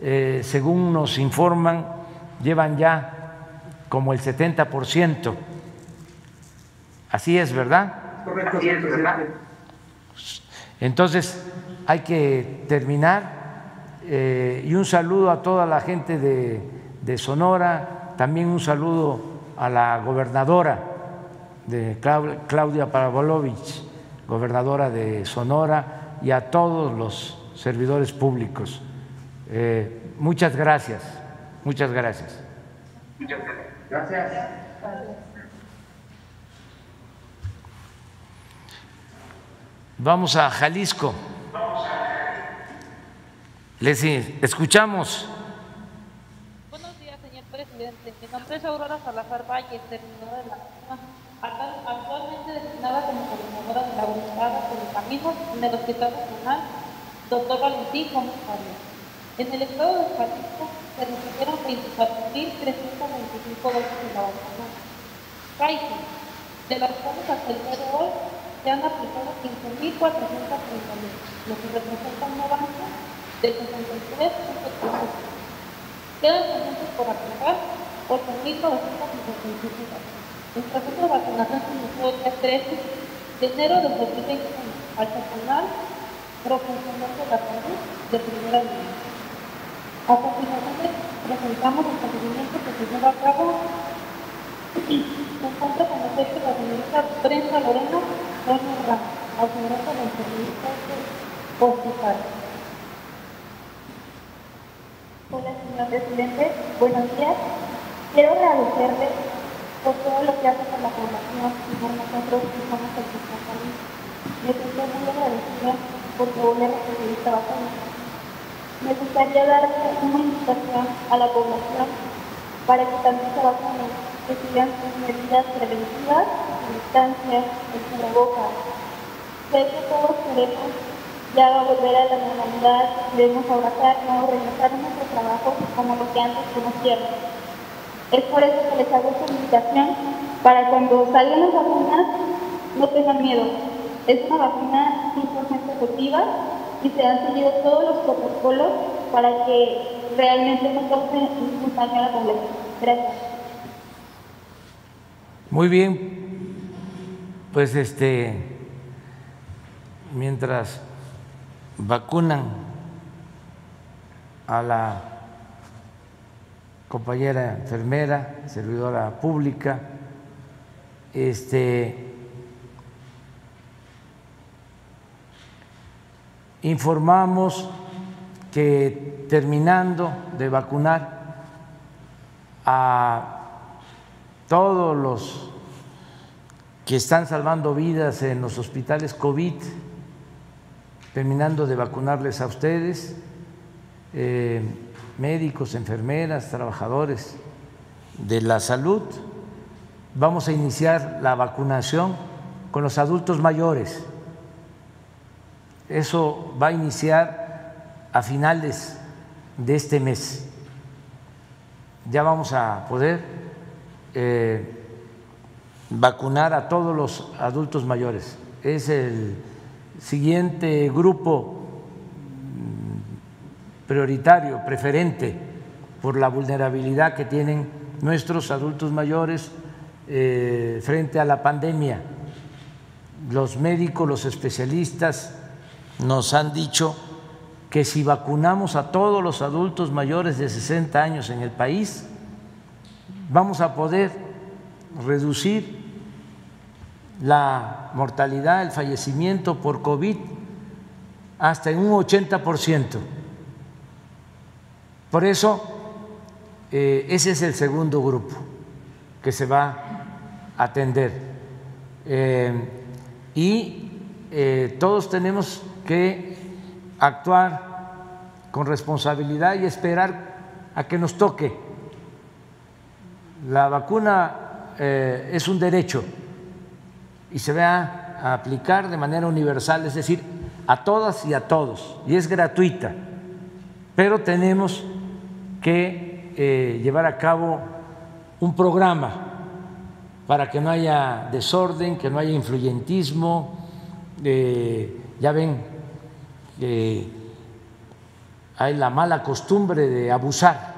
eh, según nos informan, llevan ya como el 70%. Así es, ¿verdad? Correcto, Así es, ¿verdad? Entonces, hay que terminar. Eh, y un saludo a toda la gente de, de Sonora, también un saludo a la gobernadora de Claudia Pavlovich, gobernadora de Sonora, y a todos los servidores públicos. Eh, muchas gracias, muchas gracias. Muchas gracias. Vamos a Jalisco. Les escuchamos. Presidente. Mi nombre es Aurora Salazar Valle, terminadora de la actualmente designada como coordinadora de la brigada por los en el Hospital Nacional Dr. Valentín Gómez En el estado de Jalisco se recibieron 24.325 dosis de la vacuna Pfizer, de las cuales hasta el día de hoy se han aplicado 15.430, lo que representa un avance del 63.3%. Quedan pendientes por aplicar 8.957 dosis. El proceso de vacunación se inició el día 13 de enero de 2021 al personal profesional de la salud de primera línea. A continuación presentamos el procedimiento que se lleva a cabo en contra con efecto la señorita Brenda Lorena Ramos, asegurada del servicio hospital. Hola, señor presidente. Buenos días. Quiero agradecerle por todo lo que hace por la población y por nosotros que somos el país. Me siento muy agradecida por volver a esta vacuna. Me gustaría darle una invitación a la población para que también se vacunen, que sigan sus medidas preventivas, distancia, el cubrebocas. Sé que todos queremos ya volver a la normalidad, debemos abrazarnos, regresar a nuestro trabajo como lo que antes conocíamos. Es por eso que les hago esta invitación para cuando salgan las vacunas no tengan miedo. Es una vacuna 100% efectiva y se han seguido todos los protocolos para que realmente no cause ningún daño a la población. Gracias. Muy bien, pues este, mientras vacunan a la compañera enfermera, servidora pública, este, informamos que terminando de vacunar a todos los que están salvando vidas en los hospitales COVID, terminando de vacunarles a ustedes, eh, médicos, enfermeras, trabajadores de la salud. Vamos a iniciar la vacunación con los adultos mayores. Eso va a iniciar a finales de este mes. Ya vamos a poder eh, vacunar a todos los adultos mayores. Es el siguiente grupo mm, prioritario, preferente, por la vulnerabilidad que tienen nuestros adultos mayores eh, frente a la pandemia. Los médicos, los especialistas nos han dicho que si vacunamos a todos los adultos mayores de 60 años en el país, vamos a poder reducir la mortalidad, el fallecimiento por COVID hasta en un 80%. Por eso, eh, ese es el segundo grupo que se va a atender. Eh, y eh, todos tenemos que actuar con responsabilidad y esperar a que nos toque. La vacuna es un derecho y se va a aplicar de manera universal, es decir, a todas y a todos, y es gratuita, pero tenemos que eh, llevar a cabo un programa para que no haya desorden, que no haya influyentismo. Eh, ya ven, eh, hay la mala costumbre de abusar,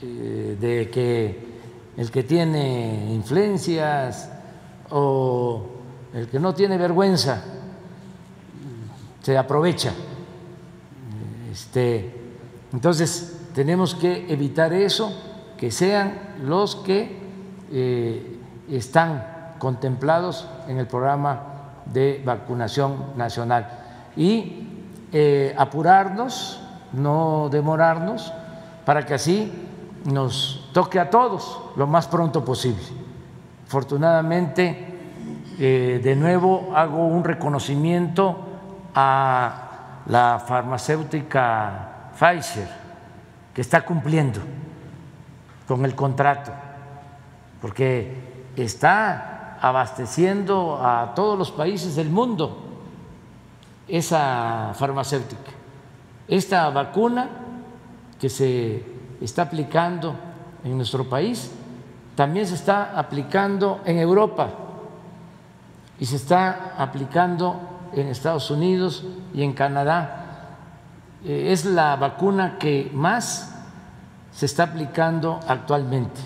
de que el que tiene influencias, o el que no tiene vergüenza se aprovecha. Este, entonces, tenemos que evitar eso, que sean los que eh, están contemplados en el programa de vacunación nacional y eh, apurarnos, no demorarnos, para que así nos toque a todos lo más pronto posible. Afortunadamente, eh, de nuevo hago un reconocimiento a la farmacéutica Pfizer, que está cumpliendo con el contrato, porque está abasteciendo a todos los países del mundo esa farmacéutica. Esta vacuna que se está aplicando en nuestro país también se está aplicando en Europa y se está aplicando en Estados Unidos y en Canadá. Eh, es la vacuna que más se está aplicando actualmente.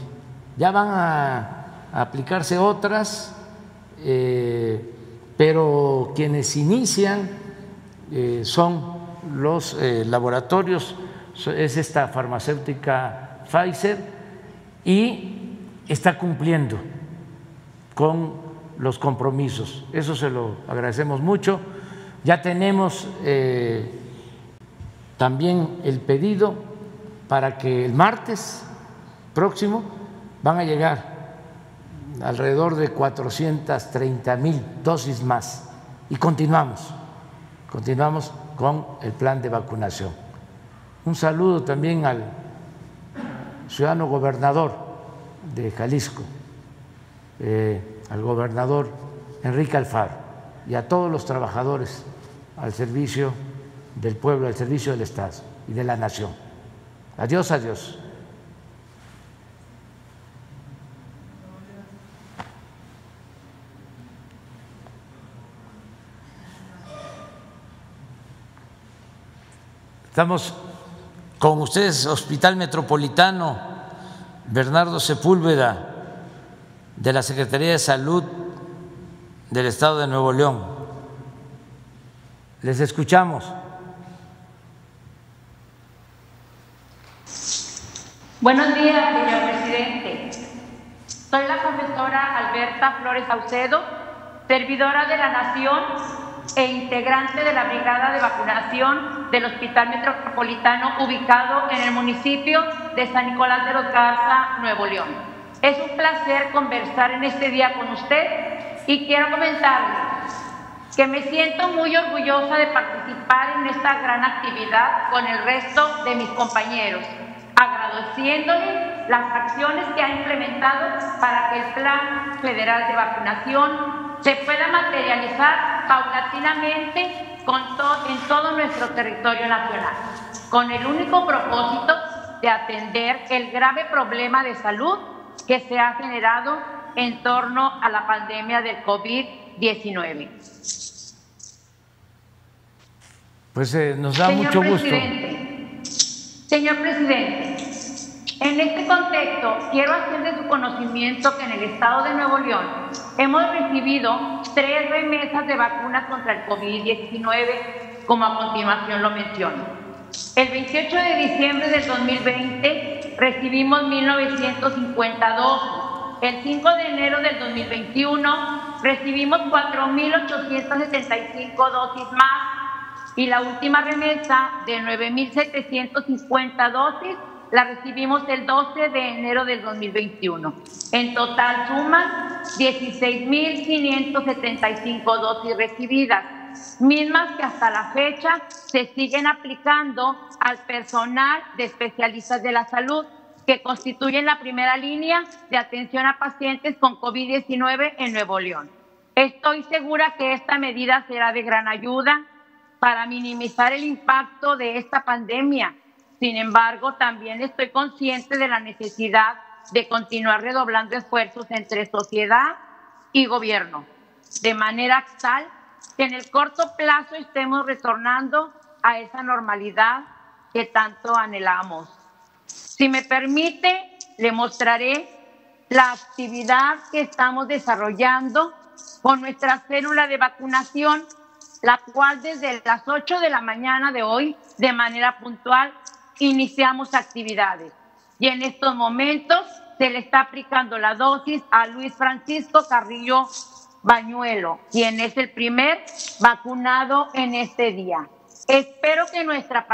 Ya van a, aplicarse otras, eh, pero quienes inician eh, son los laboratorios es esta farmacéutica Pfizer y está cumpliendo con los compromisos. Eso se lo agradecemos mucho. Ya tenemos eh, también el pedido para que el martes próximo van a llegar alrededor de 430 mil dosis más y continuamos, continuamos con el plan de vacunación. Un saludo también al ciudadano gobernador de Jalisco, eh, al gobernador Enrique Alfaro y a todos los trabajadores al servicio del pueblo, al servicio del Estado y de la nación. Adiós, adiós. Estamos con ustedes, Hospital Metropolitano Bernardo Sepúlveda, de la Secretaría de Salud del Estado de Nuevo León. Les escuchamos. Buenos días, señor presidente. Soy la profesora Alberta Flores Saucedo, servidora de la Nación e integrante de la Brigada de Vacunación del Hospital Metropolitano ubicado en el municipio de San Nicolás de los Garza, Nuevo León. Es un placer conversar en este día con usted y quiero comentarle que me siento muy orgullosa de participar en esta gran actividad con el resto de mis compañeros, agradeciéndole las acciones que ha implementado para que el Plan Federal de Vacunación se pueda materializar paulatinamente con en todo nuestro territorio nacional, con el único propósito de atender el grave problema de salud que se ha generado en torno a la pandemia del COVID-19. Pues eh, nos da mucho gusto. Señor presidente, en este contexto, quiero hacer de su conocimiento que en el estado de Nuevo León hemos recibido tres remesas de vacunas contra el COVID-19, como a continuación lo menciono. El 28 de diciembre del 2020 recibimos 1.952. El 5 de enero del 2021 recibimos 4.875 dosis más y la última remesa de 9.750 dosis la recibimos el 12 de enero del 2021. En total suman 16.575 dosis recibidas, mismas que hasta la fecha se siguen aplicando al personal de especialistas de la salud que constituyen la primera línea de atención a pacientes con COVID-19 en Nuevo León. Estoy segura que esta medida será de gran ayuda para minimizar el impacto de esta pandemia sin embargo, también estoy consciente de la necesidad de continuar redoblando esfuerzos entre sociedad y gobierno, de manera tal que en el corto plazo estemos retornando a esa normalidad que tanto anhelamos. Si me permite, le mostraré la actividad que estamos desarrollando con nuestra célula de vacunación, la cual desde las 8 de la mañana de hoy, de manera puntual, iniciamos actividades. Y en estos momentos se le está aplicando la dosis a Luis Francisco Carrillo Bañuelo, quien es el primer vacunado en este día. Espero que nuestra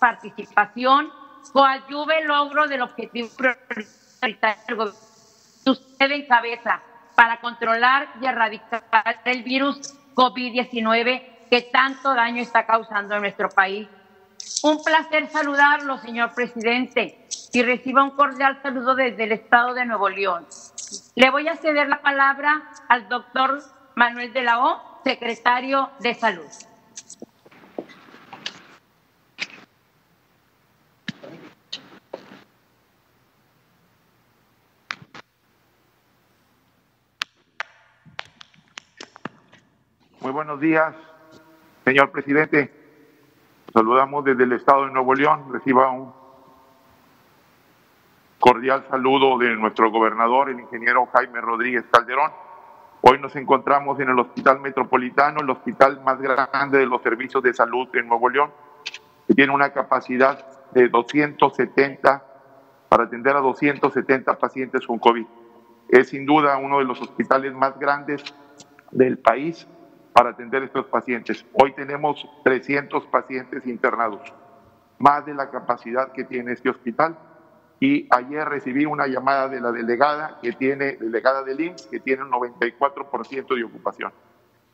participación coadyuve el logro del objetivo prioritario que usted encabeza para controlar y erradicar el virus COVID-19 que tanto daño está causando en nuestro país un placer saludarlo, señor presidente, y reciba un cordial saludo desde el estado de Nuevo León. Le voy a ceder la palabra al doctor Manuel de la O, secretario de Salud. Muy buenos días, señor presidente. Saludamos desde el Estado de Nuevo León. Reciba un cordial saludo de nuestro gobernador, el ingeniero Jaime Rodríguez Calderón. Hoy nos encontramos en el Hospital Metropolitano, el hospital más grande de los servicios de salud en Nuevo León. que tiene una capacidad de 270 para atender a 270 pacientes con COVID. Es sin duda uno de los hospitales más grandes del país para atender estos pacientes. Hoy tenemos 300 pacientes internados, más de la capacidad que tiene este hospital. Y ayer recibí una llamada de la delegada que tiene, delegada del IMSS, que tiene un 94% de ocupación.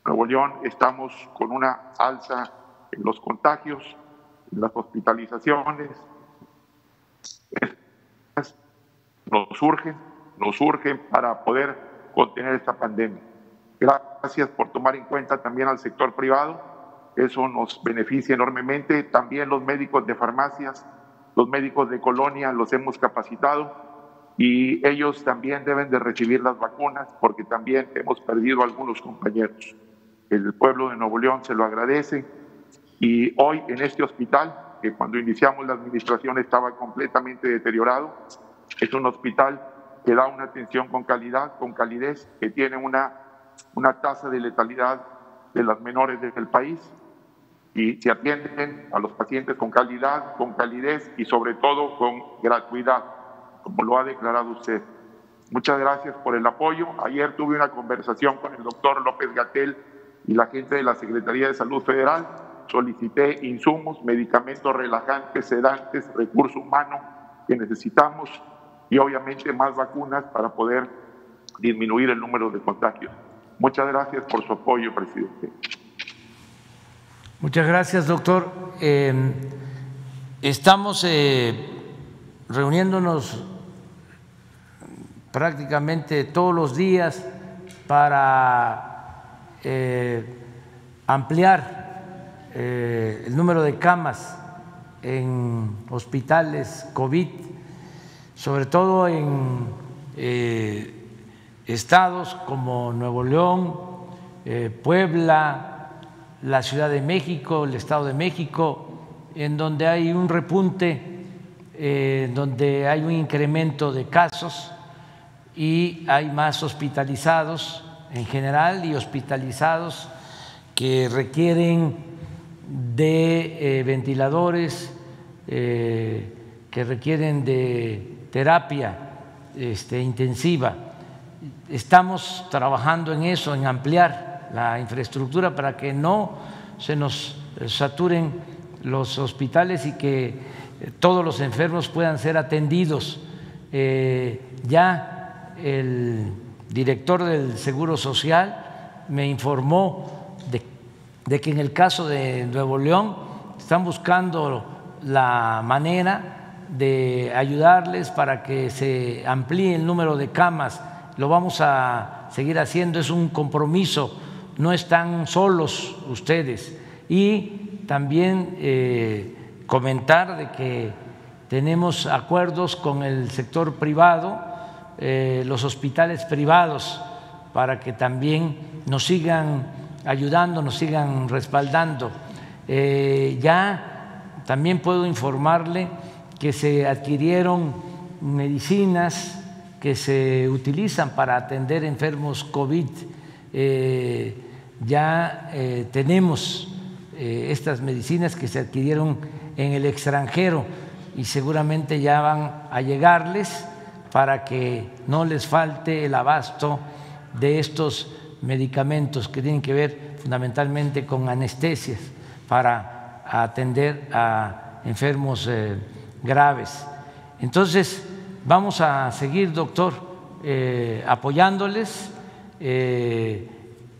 Nuevo León estamos con una alza en los contagios, en las hospitalizaciones. Nos urgen, nos urgen para poder contener esta pandemia. Gracias por tomar en cuenta también al sector privado. Eso nos beneficia enormemente. También los médicos de farmacias, los médicos de colonia los hemos capacitado y ellos también deben de recibir las vacunas porque también hemos perdido algunos compañeros. El pueblo de Nuevo León se lo agradece y hoy en este hospital, que cuando iniciamos la administración estaba completamente deteriorado, es un hospital que da una atención con calidad, con calidez, que tiene una una tasa de letalidad de las menores del país y se atienden a los pacientes con calidad, con calidez y sobre todo con gratuidad, como lo ha declarado usted. Muchas gracias por el apoyo. Ayer tuve una conversación con el doctor López Gatel y la gente de la Secretaría de Salud Federal. Solicité insumos, medicamentos relajantes, sedantes, recurso humano que necesitamos y obviamente más vacunas para poder disminuir el número de contagios. Muchas gracias por su apoyo, presidente. Muchas gracias, doctor. Em, estamos eh, reuniéndonos prácticamente todos los días para eh, ampliar eh, el número de camas en hospitales COVID, sobre todo en estados como Nuevo León, eh, Puebla, la Ciudad de México, el Estado de México, en donde hay un repunte, eh, donde hay un incremento de casos y hay más hospitalizados en general y hospitalizados que requieren de eh, ventiladores, que requieren de terapia este, intensiva estamos trabajando en eso, en ampliar la infraestructura para que no se nos saturen los hospitales y que eh, todos los enfermos puedan ser atendidos. Eh, ya el director del Seguro Social me informó de que en el caso de Nuevo León están buscando la manera de ayudarles para que se amplíe el número de camas lo vamos a seguir haciendo, es un compromiso, no están solos ustedes. Y también eh, comentar de que tenemos acuerdos con el sector privado, eh, los hospitales privados, para que también nos sigan ayudando, nos sigan respaldando. Eh, ya también puedo informarle que se adquirieron medicinas que se utilizan para atender enfermos COVID. Eh, ya eh, tenemos eh, estas medicinas que se adquirieron en el extranjero y seguramente ya van a llegarles para que no les falte el abasto de estos medicamentos que tienen que ver fundamentalmente con anestesias para atender a enfermos graves. Entonces, Vamos a seguir, doctor, eh, apoyándoles eh,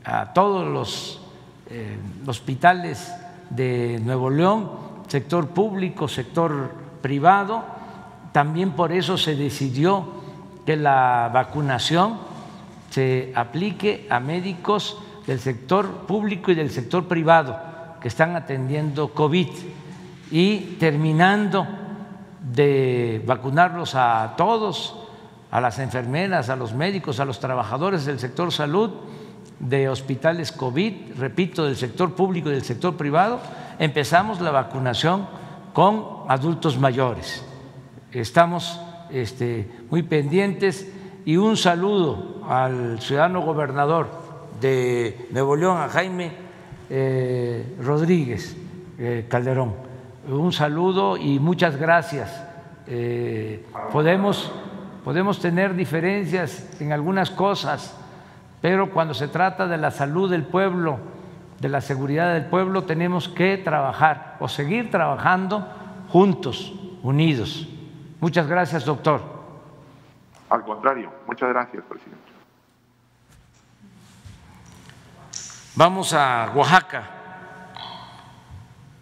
a todos los eh, hospitales de Nuevo León, sector público, sector privado. También por eso se decidió que la vacunación se aplique a médicos del sector público y del sector privado que están atendiendo COVID y terminando de vacunarlos a todos, a las enfermeras, a los médicos, a los trabajadores del sector salud, de hospitales COVID, repito, del sector público y del sector privado, empezamos la vacunación con adultos mayores. Estamos este, muy pendientes y un saludo al ciudadano gobernador de Nuevo León, a Jaime eh, Rodríguez eh, Calderón un saludo y muchas gracias. Eh, podemos, podemos tener diferencias en algunas cosas, pero cuando se trata de la salud del pueblo, de la seguridad del pueblo, tenemos que trabajar o seguir trabajando juntos, unidos. Muchas gracias, doctor. Al contrario, muchas gracias, presidente. Vamos a Oaxaca,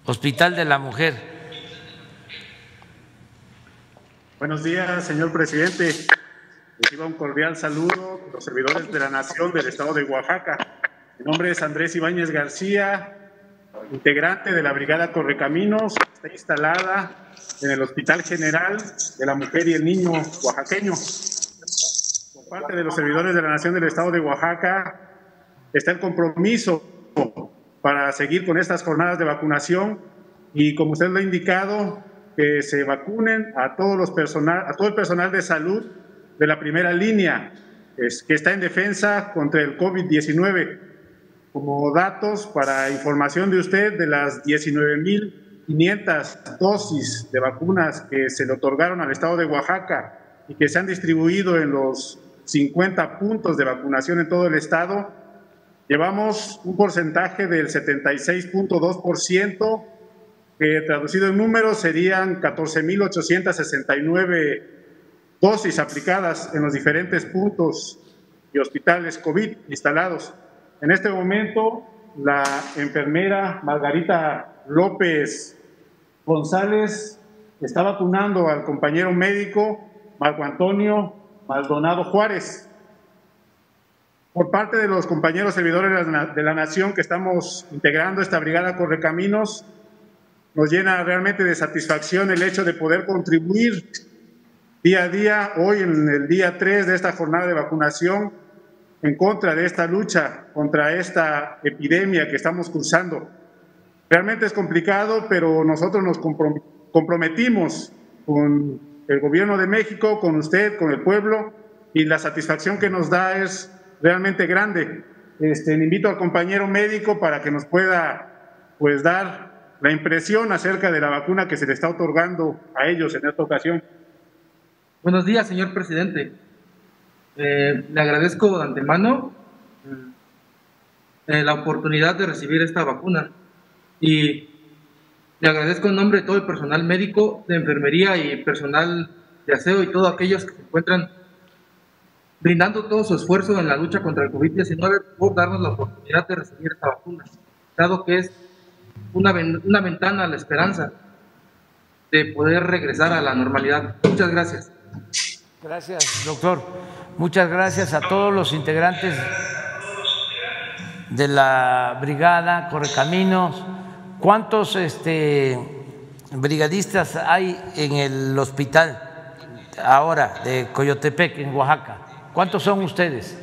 Hospital de la Mujer. Buenos días, señor presidente. Reciba un cordial saludo a los servidores de la Nación del Estado de Oaxaca. Mi nombre es Andrés Ibáñez García, integrante de la Brigada Correcaminos, está instalada en el Hospital General de la Mujer y el Niño oaxaqueño. Por parte de los servidores de la Nación del Estado de Oaxaca, está el compromiso para seguir con estas jornadas de vacunación y, como usted lo ha indicado, que se vacunen a, todos los personal, a todo el personal de salud de la primera línea que está en defensa contra el COVID-19. Como datos para información de usted, de las 19.500 dosis de vacunas que se le otorgaron al estado de Oaxaca y que se han distribuido en los 50 puntos de vacunación en todo el estado, llevamos un porcentaje del 76.2% que traducido en números serían 14.869 dosis aplicadas en los diferentes puntos y hospitales COVID instalados. En este momento, la enfermera Margarita López González está vacunando al compañero médico Marco Antonio Maldonado Juárez. Por parte de los compañeros servidores de la Nación que estamos integrando esta brigada Correcaminos, nos llena realmente de satisfacción el hecho de poder contribuir día a día, hoy en el día 3 de esta jornada de vacunación, en contra de esta lucha, contra esta epidemia que estamos cursando. Realmente es complicado, pero nosotros nos comprometimos con el gobierno de México, con usted, con el pueblo, y la satisfacción que nos da es realmente grande. Este, le invito al compañero médico para que nos pueda pues dar la impresión acerca de la vacuna que se le está otorgando a ellos en esta ocasión. Buenos días, señor presidente. Eh, le agradezco de antemano eh, la oportunidad de recibir esta vacuna y le agradezco en nombre de todo el personal médico, de enfermería y personal de aseo y todos aquellos que se encuentran brindando todo su esfuerzo en la lucha contra el COVID-19 por darnos la oportunidad de recibir esta vacuna, dado que es una, una ventana a la esperanza de poder regresar a la normalidad. Muchas gracias. Gracias, doctor. Muchas gracias a todos los integrantes de la brigada Correcaminos. ¿Cuántos este, brigadistas hay en el hospital ahora de Coyotepec, en Oaxaca? ¿Cuántos son ustedes?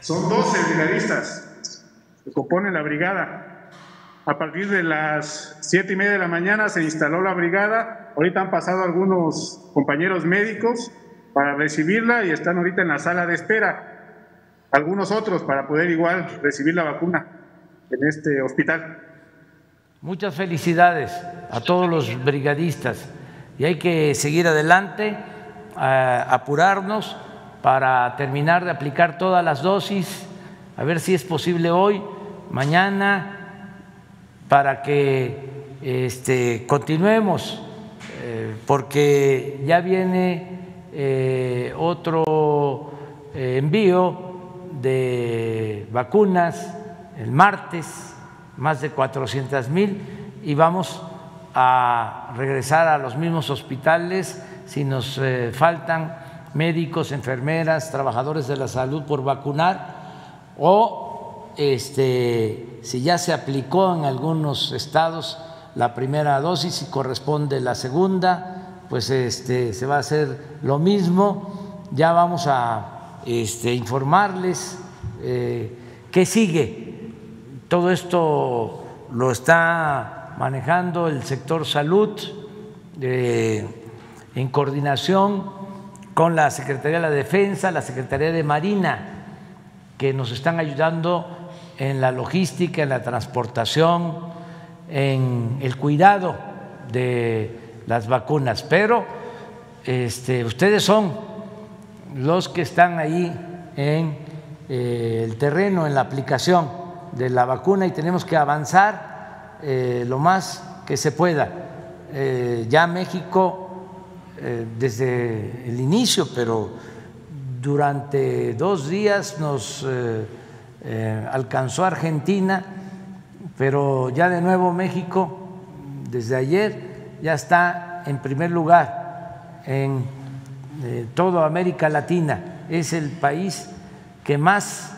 Son 12 brigadistas que componen la brigada. A partir de las siete y media de la mañana se instaló la brigada. Ahorita han pasado algunos compañeros médicos para recibirla y están ahorita en la sala de espera. Algunos otros para poder igual recibir la vacuna en este hospital. Muchas felicidades a todos los brigadistas y hay que seguir adelante, apurarnos para terminar de aplicar todas las dosis, a ver si es posible hoy, mañana para que este, continuemos, eh, porque ya viene eh, otro eh, envío de vacunas el martes, más de 400 mil, y vamos a regresar a los mismos hospitales si nos faltan médicos, enfermeras, trabajadores de la salud por vacunar o este, si ya se aplicó en algunos estados la primera dosis y corresponde la segunda, pues este, se va a hacer lo mismo. Ya vamos a este, informarles eh, qué sigue. Todo esto lo está manejando el sector salud eh, en coordinación con la Secretaría de la Defensa, la Secretaría de Marina, que nos están ayudando en la logística, en la transportación, en el cuidado de las vacunas, pero este, ustedes son los que están ahí en eh, el terreno, en la aplicación de la vacuna y tenemos que avanzar eh, lo más que se pueda. Eh, ya México, desde el inicio, pero durante dos días nos alcanzó Argentina, pero ya de nuevo México, desde ayer, ya está en primer lugar en toda América Latina. Es el país que más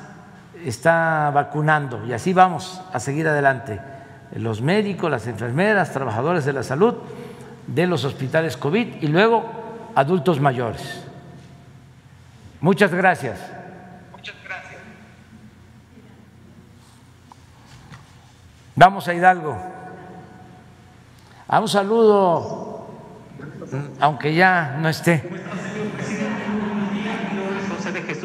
está vacunando y así vamos a seguir adelante. Los médicos, las enfermeras, trabajadores de la salud de los hospitales COVID y luego adultos mayores. Muchas gracias. Muchas gracias. Vamos a Hidalgo. A un saludo, aunque ya no esté.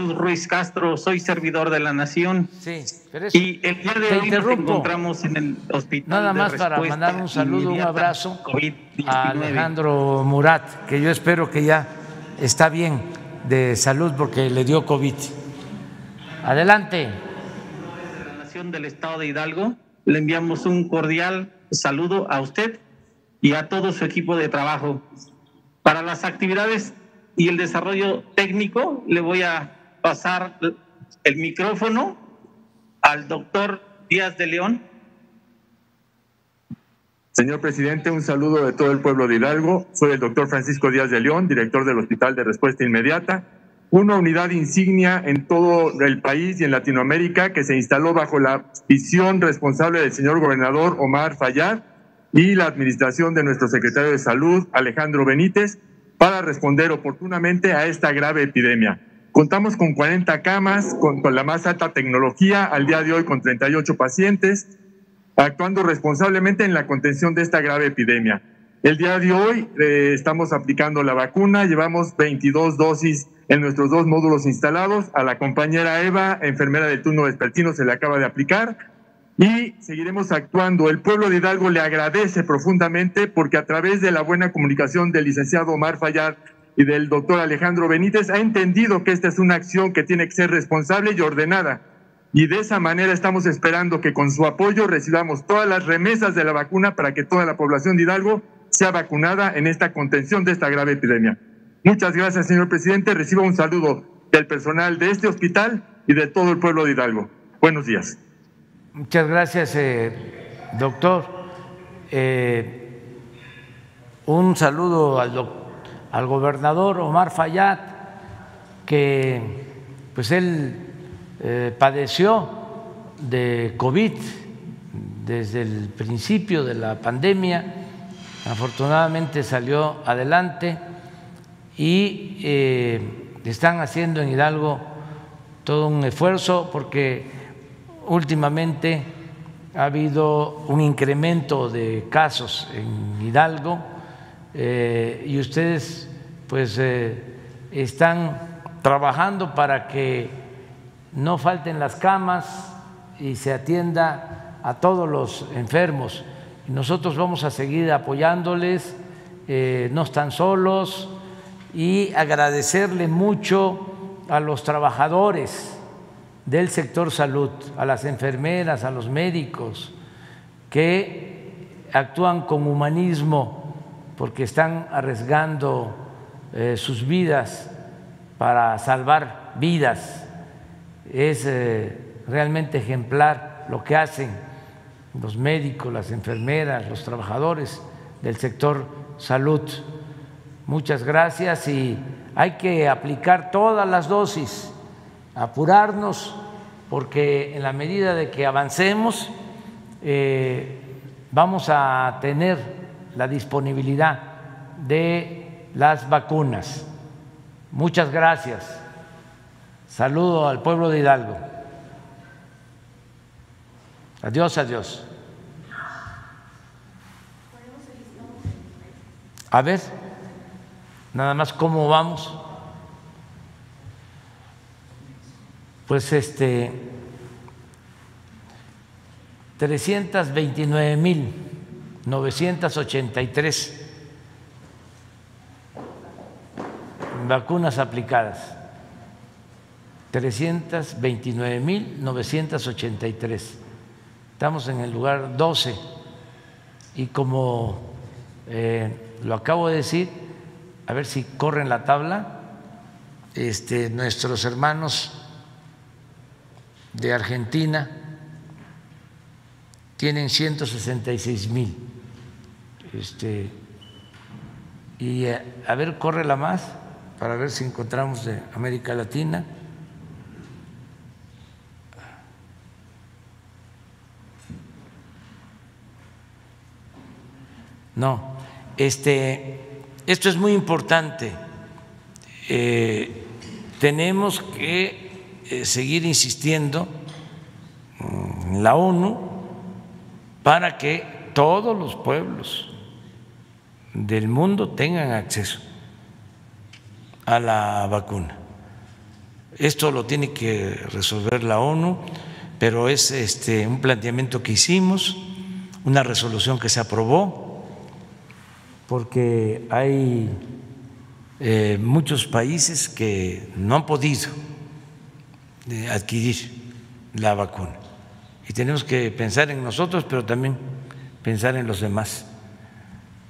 Jesús Ruiz Castro, soy servidor de la Nación. Sí, y el día de hoy nos encontramos en el hospital. Nada más para mandar un saludo, un abrazo a Alejandro Murat, que yo espero que ya está bien de salud porque le dio COVID. Adelante. De la Nación del Estado de Hidalgo, le enviamos un cordial saludo a usted y a todo su equipo de trabajo. Para las actividades y el desarrollo técnico, le voy a pasar el micrófono al doctor Díaz de León. Señor presidente, un saludo de todo el pueblo de Hidalgo. Soy el doctor Francisco Díaz de León, director del Hospital de Respuesta Inmediata, una unidad insignia en todo el país y en Latinoamérica que se instaló bajo la visión responsable del señor gobernador Omar Fayad y la administración de nuestro secretario de Salud, Alejandro Benítez, para responder oportunamente a esta grave epidemia. Contamos con 40 camas, con, la más alta tecnología, al día de hoy con 38 pacientes, actuando responsablemente en la contención de esta grave epidemia. El día de hoy eh, estamos aplicando la vacuna, llevamos 22 dosis en nuestros dos módulos instalados. A la compañera Eva, enfermera del turno vespertino, se le acaba de aplicar y seguiremos actuando. El pueblo de Hidalgo le agradece profundamente porque a través de la buena comunicación del licenciado Omar Fallar y del doctor Alejandro Benítez ha entendido que esta es una acción que tiene que ser responsable y ordenada. Y de esa manera estamos esperando que con su apoyo recibamos todas las remesas de la vacuna para que toda la población de Hidalgo sea vacunada en esta contención de esta grave epidemia. Muchas gracias, señor presidente. Reciba un saludo del personal de este hospital y de todo el pueblo de Hidalgo. Buenos días. Muchas gracias, eh, doctor. Eh, un saludo al, gobernador Omar Fayad, que pues él eh, padeció de COVID desde el principio de la pandemia, afortunadamente salió adelante y están haciendo en Hidalgo todo un esfuerzo porque últimamente ha habido un incremento de casos en Hidalgo eh, y ustedes pues eh, están trabajando para que no falten las camas y se atienda a todos los enfermos. Nosotros vamos a seguir apoyándoles, eh, no están solos y agradecerle mucho a los trabajadores del sector salud, a las enfermeras, a los médicos, que actúan con humanismo porque están arriesgando eh, sus vidas para salvar vidas. Es eh, realmente ejemplar lo que hacen los médicos, las enfermeras, los trabajadores del sector salud. Muchas gracias y hay que aplicar todas las dosis apurarnos, porque en la medida de que avancemos eh, vamos a tener la disponibilidad de las vacunas. Muchas gracias. Saludo al pueblo de Hidalgo. Adiós, adiós. A ver, nada más cómo vamos. pues este 329 mil 983 vacunas aplicadas. 329.983. Estamos en el lugar 12 y como eh, lo acabo de decir, a ver si corren la tabla, este, nuestros hermanos de Argentina tienen 166 mil. Este, y eh, a ver, corre la más para ver si encontramos de América Latina. No, este, esto es muy importante. Eh, tenemos que eh, seguir insistiendo en la ONU para que todos los pueblos del mundo tengan acceso a la vacuna. Esto lo tiene que resolver la ONU, pero es este, un planteamiento que hicimos, una resolución que se aprobó porque hay eh, muchos países que no han podido eh, adquirir la vacuna. Y tenemos que pensar en nosotros, pero también pensar en los demás.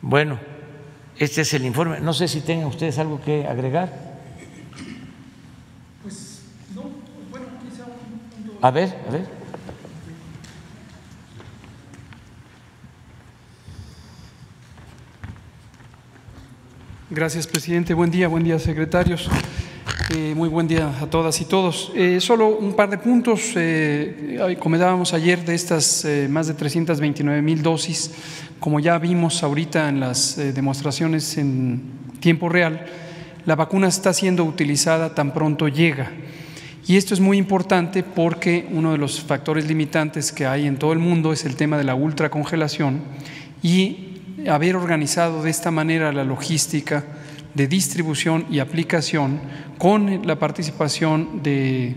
Bueno, este es el informe. No sé si tengan ustedes algo que agregar. Pues no, bueno, quizá A ver, a ver. Gracias, presidente. Buen día, buen día, secretarios. Eh, muy buen día a todas y todos. Eh, solo un par de puntos. Eh, comentábamos ayer de estas eh, más de 329 mil dosis. Como ya vimos ahorita en las demostraciones en tiempo real, la vacuna está siendo utilizada tan pronto llega. Y esto es muy importante porque uno de los factores limitantes que hay en todo el mundo es el tema de la ultracongelación y haber organizado de esta manera la logística de distribución y aplicación con la participación de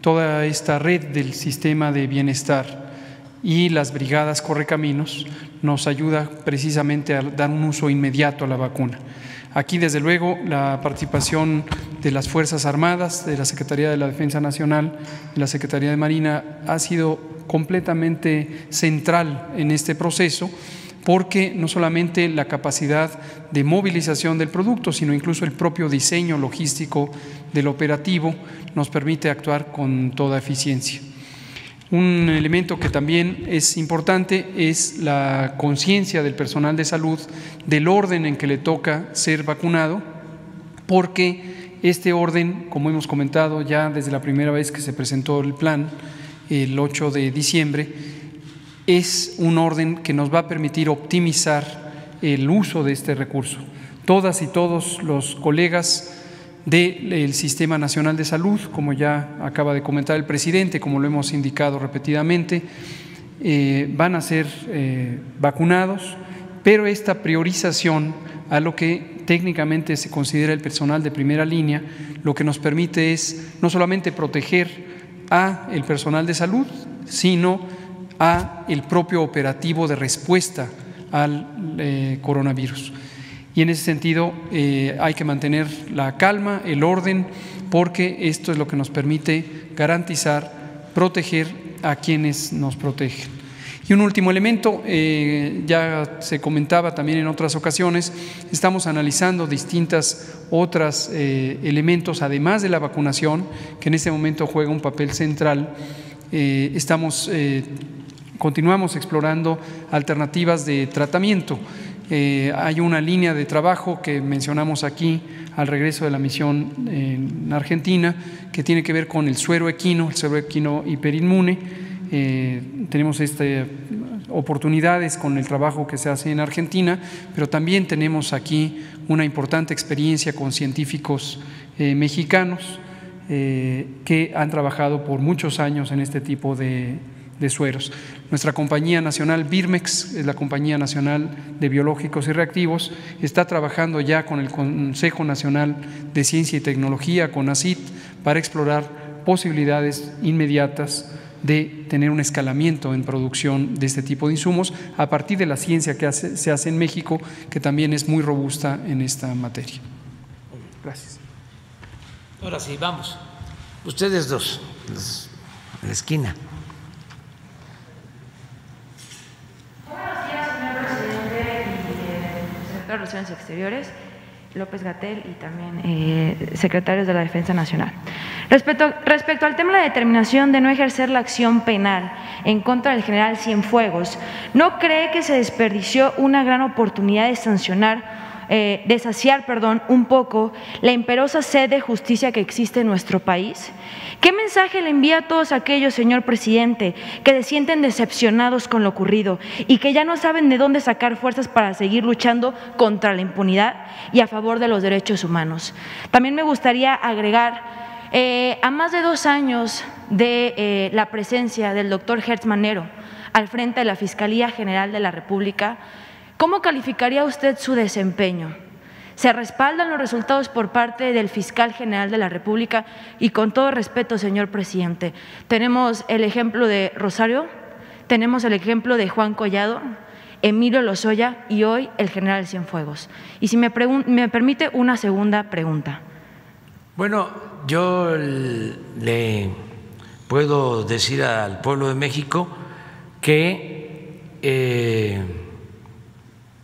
toda esta red del sistema de bienestar y las brigadas Correcaminos nos ayuda precisamente a dar un uso inmediato a la vacuna. Aquí, desde luego, la participación de las Fuerzas Armadas, de la Secretaría de la Defensa Nacional, de la Secretaría de Marina, ha sido completamente central en este proceso porque no solamente la capacidad de movilización del producto, sino incluso el propio diseño logístico del operativo nos permite actuar con toda eficiencia. Un elemento que también es importante es la conciencia del personal de salud del orden en que le toca ser vacunado, porque este orden, como hemos comentado ya desde la primera vez que se presentó el plan, el 8 de diciembre, es un orden que nos va a permitir optimizar el uso de este recurso. Todas y todos los colegas del Sistema Nacional de Salud, como ya acaba de comentar el presidente, como lo hemos indicado repetidamente, eh, van a ser eh, vacunados, pero esta priorización a lo que técnicamente se considera el personal de primera línea, lo que nos permite es no solamente proteger a el personal de salud, sino a el propio operativo de respuesta al eh, coronavirus. Y en ese sentido eh, hay que mantener la calma, el orden, porque esto es lo que nos permite garantizar, proteger a quienes nos protegen. Y un último elemento, eh, ya se comentaba también en otras ocasiones, estamos analizando distintas otras elementos, además de la vacunación, que en este momento juega un papel central. estamos continuamos explorando alternativas de tratamiento. Eh, hay una línea de trabajo que mencionamos aquí al regreso de la misión en Argentina que tiene que ver con el suero equino, el suero equino hiperinmune. Eh, tenemos este, oportunidades con el trabajo que se hace en Argentina, pero también tenemos aquí una importante experiencia con científicos eh, mexicanos que han trabajado por muchos años en este tipo de, de sueros. Nuestra compañía nacional Birmex, es la compañía nacional de biológicos y reactivos, está trabajando ya con el Consejo Nacional de Ciencia y Tecnología, con ACIT, para explorar posibilidades inmediatas de tener un escalamiento en producción de este tipo de insumos a partir de la ciencia que se hace en México, que también es muy robusta en esta materia. Gracias. Ahora sí, vamos. Ustedes dos, en la esquina. Buenos días, señor presidente y secretario de Relaciones Exteriores. López Gatel y también eh, secretarios de la Defensa Nacional. Respecto, respecto al tema de la determinación de no ejercer la acción penal en contra del general Cienfuegos, ¿no cree que se desperdició una gran oportunidad de sancionar eh, de saciar perdón, un poco la imperosa sed de justicia que existe en nuestro país? ¿Qué mensaje le envía a todos aquellos, señor presidente, que se sienten decepcionados con lo ocurrido y que ya no saben de dónde sacar fuerzas para seguir luchando contra la impunidad y a favor de los derechos humanos? También me gustaría agregar, eh, a más de dos años de eh, la presencia del doctor Hertz Manero al frente de la Fiscalía General de la República, ¿Cómo calificaría usted su desempeño? ¿Se respaldan los resultados por parte del fiscal general de la República? Y con todo respeto, señor presidente, tenemos el ejemplo de Rosario, tenemos el ejemplo de Juan Collado, Emilio Lozoya y hoy el general Cienfuegos. Y si me, permite una segunda pregunta. Bueno, yo le puedo decir al pueblo de México que eh,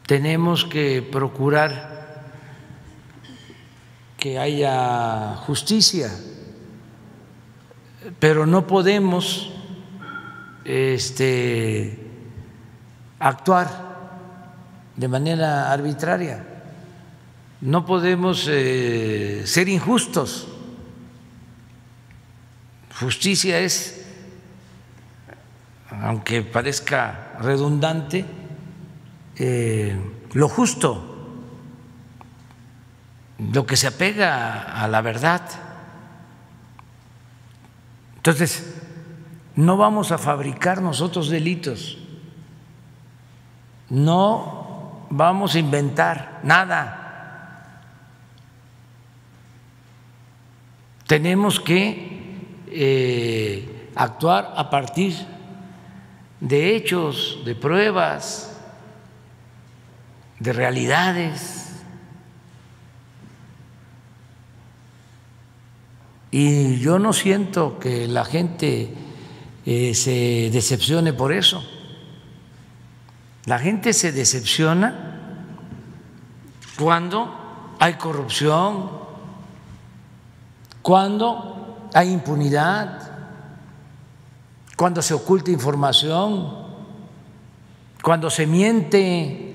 tenemos que procurar que haya justicia, pero no podemos este, actuar de manera arbitraria, no podemos eh, ser injustos. Justicia es, aunque parezca redundante, eh, lo justo, lo que se apega a la verdad. Entonces, no vamos a fabricar nosotros delitos, no vamos a inventar nada. Tenemos que eh, actuar a partir de hechos, de pruebas de realidades. Y yo no siento que la gente eh, se decepcione por eso. La gente se decepciona cuando hay corrupción, cuando hay impunidad, cuando se oculta información, cuando se miente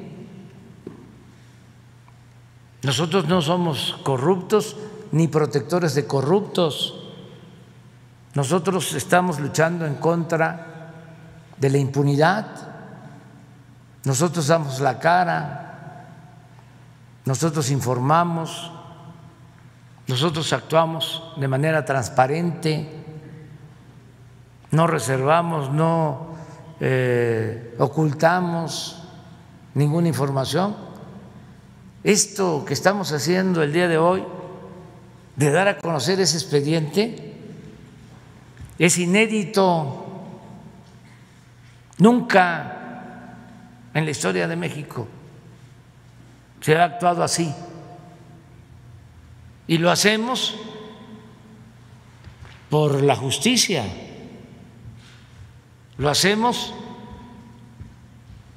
nosotros no somos corruptos ni protectores de corruptos. Nosotros estamos luchando en contra de la impunidad. Nosotros damos la cara, nosotros informamos, nosotros actuamos de manera transparente, no reservamos, no eh, ocultamos ninguna información esto que estamos haciendo el día de hoy, de dar a conocer ese expediente, es inédito. Nunca en la historia de México se ha actuado así. Y lo hacemos por la justicia, lo hacemos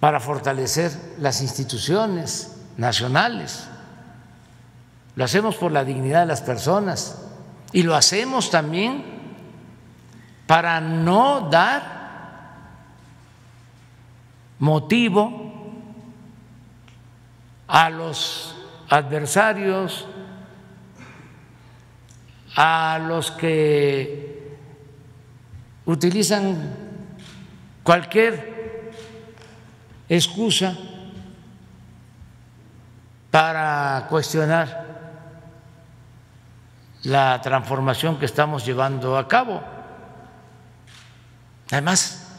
para fortalecer las instituciones nacionales. Lo hacemos por la dignidad de las personas y lo hacemos también para no dar motivo a los adversarios, a los que utilizan cualquier excusa para cuestionar la transformación que estamos llevando a cabo. Además,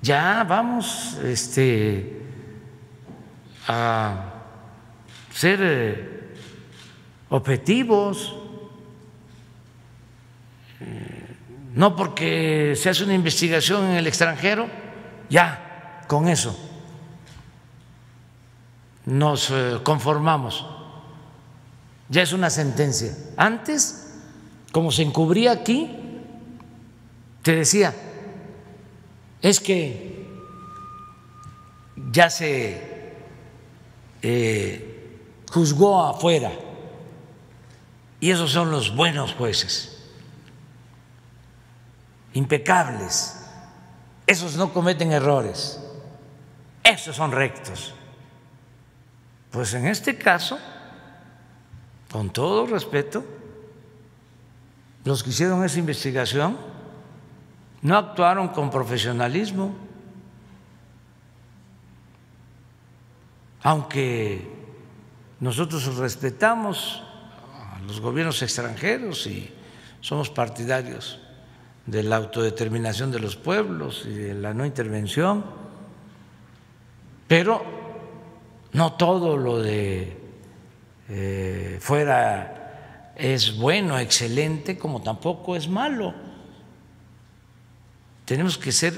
ya vamos este, a ser eh, objetivos. Eh, no porque se hace una investigación en el extranjero, ya, con eso nos eh, conformamos. Ya es una sentencia. Antes, como se encubría aquí, te decía, es que ya se eh, juzgó afuera y esos son los buenos jueces, impecables, esos no cometen errores, esos son rectos. Pues en este caso, con todo respeto, los que hicieron esa investigación no actuaron con profesionalismo, aunque nosotros respetamos a los gobiernos extranjeros y somos partidarios de la autodeterminación de los pueblos y de la no intervención, pero no todo lo de eh, fuera es bueno, excelente, como tampoco es malo. Tenemos que ser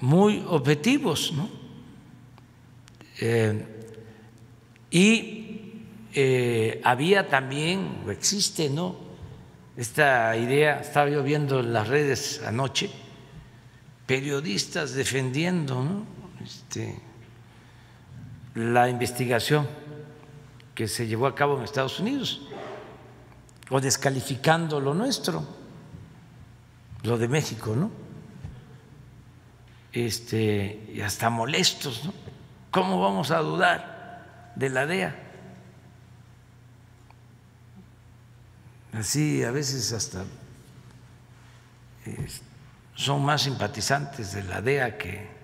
muy objetivos, ¿no? Eh, y eh, había también, o existe, ¿no? Esta idea, estaba yo viendo en las redes anoche, periodistas defendiendo, ¿no? Este, la investigación que se llevó a cabo en Estados Unidos o descalificando lo nuestro, lo de México, ¿no? Este, y hasta molestos, ¿no? ¿Cómo vamos a dudar de la DEA? Así a veces hasta son más simpatizantes de la DEA que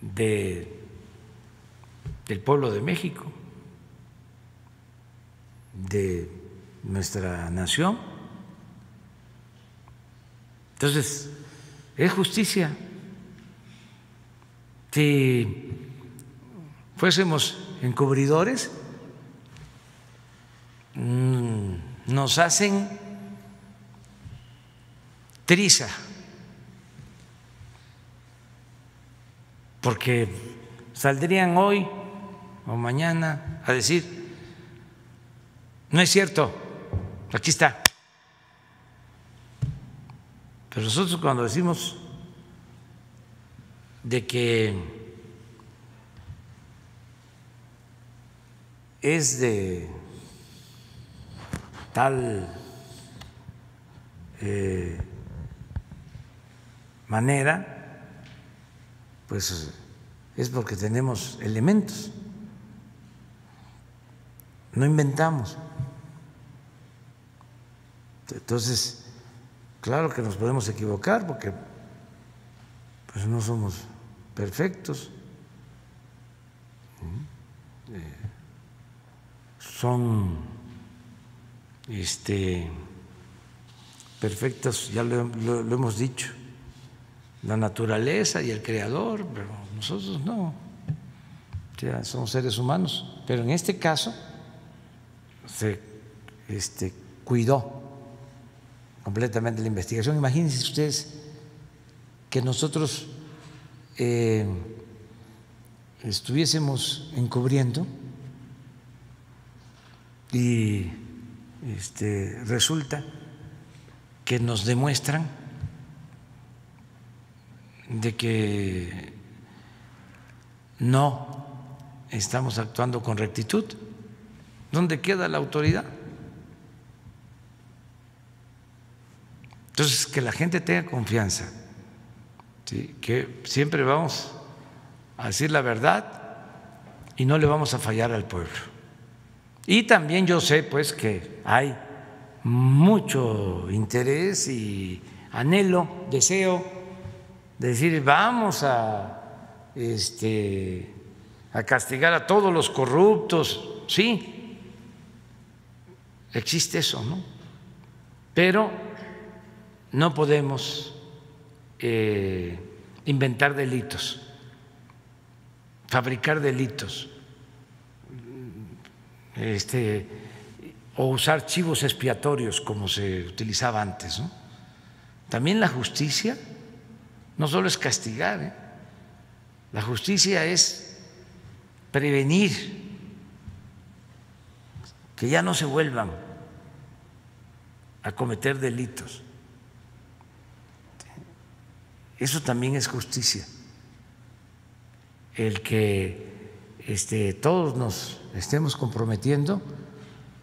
de, del pueblo de México, de nuestra nación. Entonces, es justicia. Si fuésemos encubridores, mm, nos hacen triza porque saldrían hoy o mañana a decir, no es cierto, aquí está. Pero nosotros cuando decimos de que es de tal eh, manera, pues es porque tenemos elementos, no inventamos. Entonces, claro que nos podemos equivocar porque pues no somos perfectos. Eh, son este, perfectos, ya lo hemos dicho la naturaleza y el creador, pero nosotros no, ya somos seres humanos. Pero en este caso se este, cuidó completamente la investigación. Imagínense ustedes que nosotros eh, estuviésemos encubriendo y este, resulta que nos demuestran de que no estamos actuando con rectitud. ¿Dónde queda la autoridad? Entonces, que la gente tenga confianza, que siempre vamos a decir la verdad y no le vamos a fallar al pueblo. Y también yo sé pues que hay mucho interés y anhelo, deseo decir vamos a, este, a castigar a todos los corruptos, sí, existe eso, ¿no? Pero no podemos eh, inventar delitos, fabricar delitos, este, o usar chivos expiatorios como se utilizaba antes. ¿no? También la justicia no solo es castigar, ¿eh? la justicia es prevenir que ya no se vuelvan a cometer delitos. Eso también es justicia. El que este, todos nos estemos comprometiendo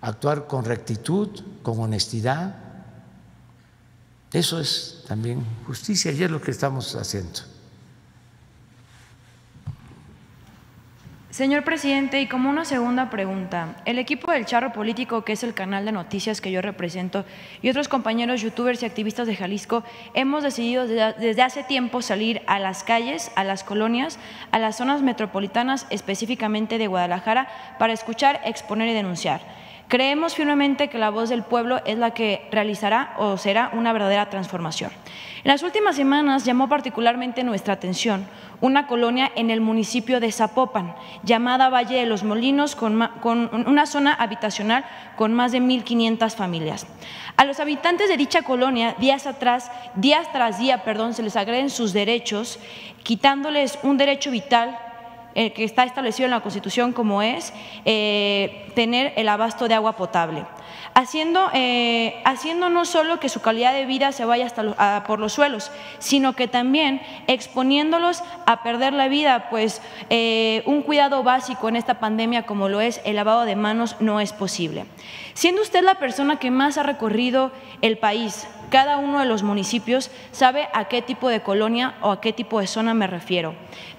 a actuar con rectitud, con honestidad. Eso es también justicia y es lo que estamos haciendo. Señor presidente, y como una segunda pregunta, el equipo del Charro Político, que es el canal de noticias que yo represento, y otros compañeros youtubers y activistas de Jalisco, hemos decidido desde hace tiempo salir a las calles, a las colonias, a las zonas metropolitanas, específicamente de Guadalajara, para escuchar, exponer y denunciar. Creemos firmemente que la voz del pueblo es la que realizará o será una verdadera transformación. En las últimas semanas llamó particularmente nuestra atención una colonia en el municipio de Zapopan, llamada Valle de los Molinos, con, una zona habitacional con más de 1.500 familias. A los habitantes de dicha colonia, días atrás, días tras día, perdón, se les agreden sus derechos, quitándoles un derecho vital eh, que está establecido en la Constitución como es eh, tener el abasto de agua potable haciendo, eh, haciendo no solo que su calidad de vida se vaya hasta por los suelos, sino que también exponiéndolos a perder la vida, pues eh, un cuidado básico en esta pandemia como lo es el lavado de manos no es posible. Siendo usted la persona que más ha recorrido el país, cada uno de los municipios sabe a qué tipo de colonia o a qué tipo de zona me refiero.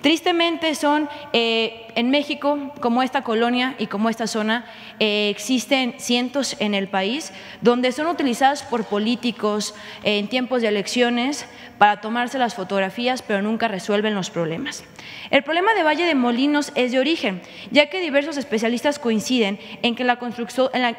Tristemente son eh, en México, como esta colonia y como esta zona, eh, existen cientos en el país donde son utilizadas por políticos en tiempos de elecciones para tomarse las fotografías, pero nunca resuelven los problemas. El problema de Valle de Molinos es de origen, ya que diversos especialistas coinciden en que la,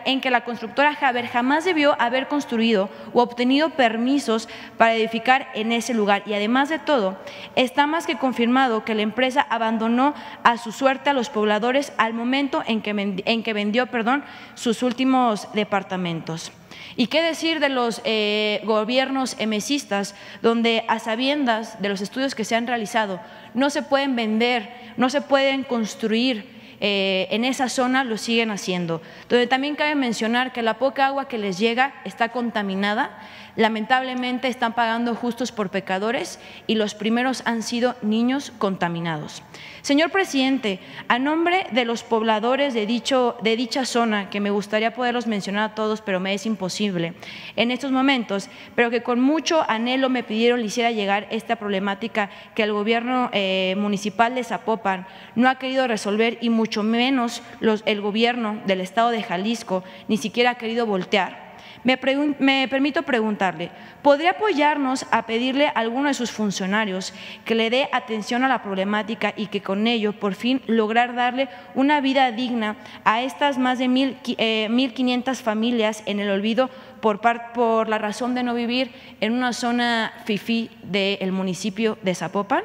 en que la constructora Haber jamás debió haber construido o obtenido permisos para edificar en ese lugar. Y además de todo, está más que confirmado que la empresa abandonó a su suerte a los pobladores al momento en que, en que vendió perdón, sus últimos departamentos. ¿Y qué decir de los eh, gobiernos emesistas, donde a sabiendas de los estudios que se han realizado no se pueden vender, no se pueden construir eh, en esa zona lo siguen haciendo. Donde también cabe mencionar que la poca agua que les llega está contaminada, lamentablemente están pagando justos por pecadores y los primeros han sido niños contaminados. Señor presidente, a nombre de los pobladores de, dicho, de dicha zona, que me gustaría poderlos mencionar a todos, pero me es imposible en estos momentos, pero que con mucho anhelo me pidieron le hiciera llegar esta problemática que el gobierno eh, municipal de Zapopan no ha querido resolver y mucho menos los, el gobierno del estado de Jalisco ni siquiera ha querido voltear. Me, permito preguntarle, ¿podría apoyarnos a pedirle a alguno de sus funcionarios que le dé atención a la problemática y que con ello por fin lograr darle una vida digna a estas más de 1.500 eh, familias en el olvido por, por la razón de no vivir en una zona FIFI del municipio de Zapopan?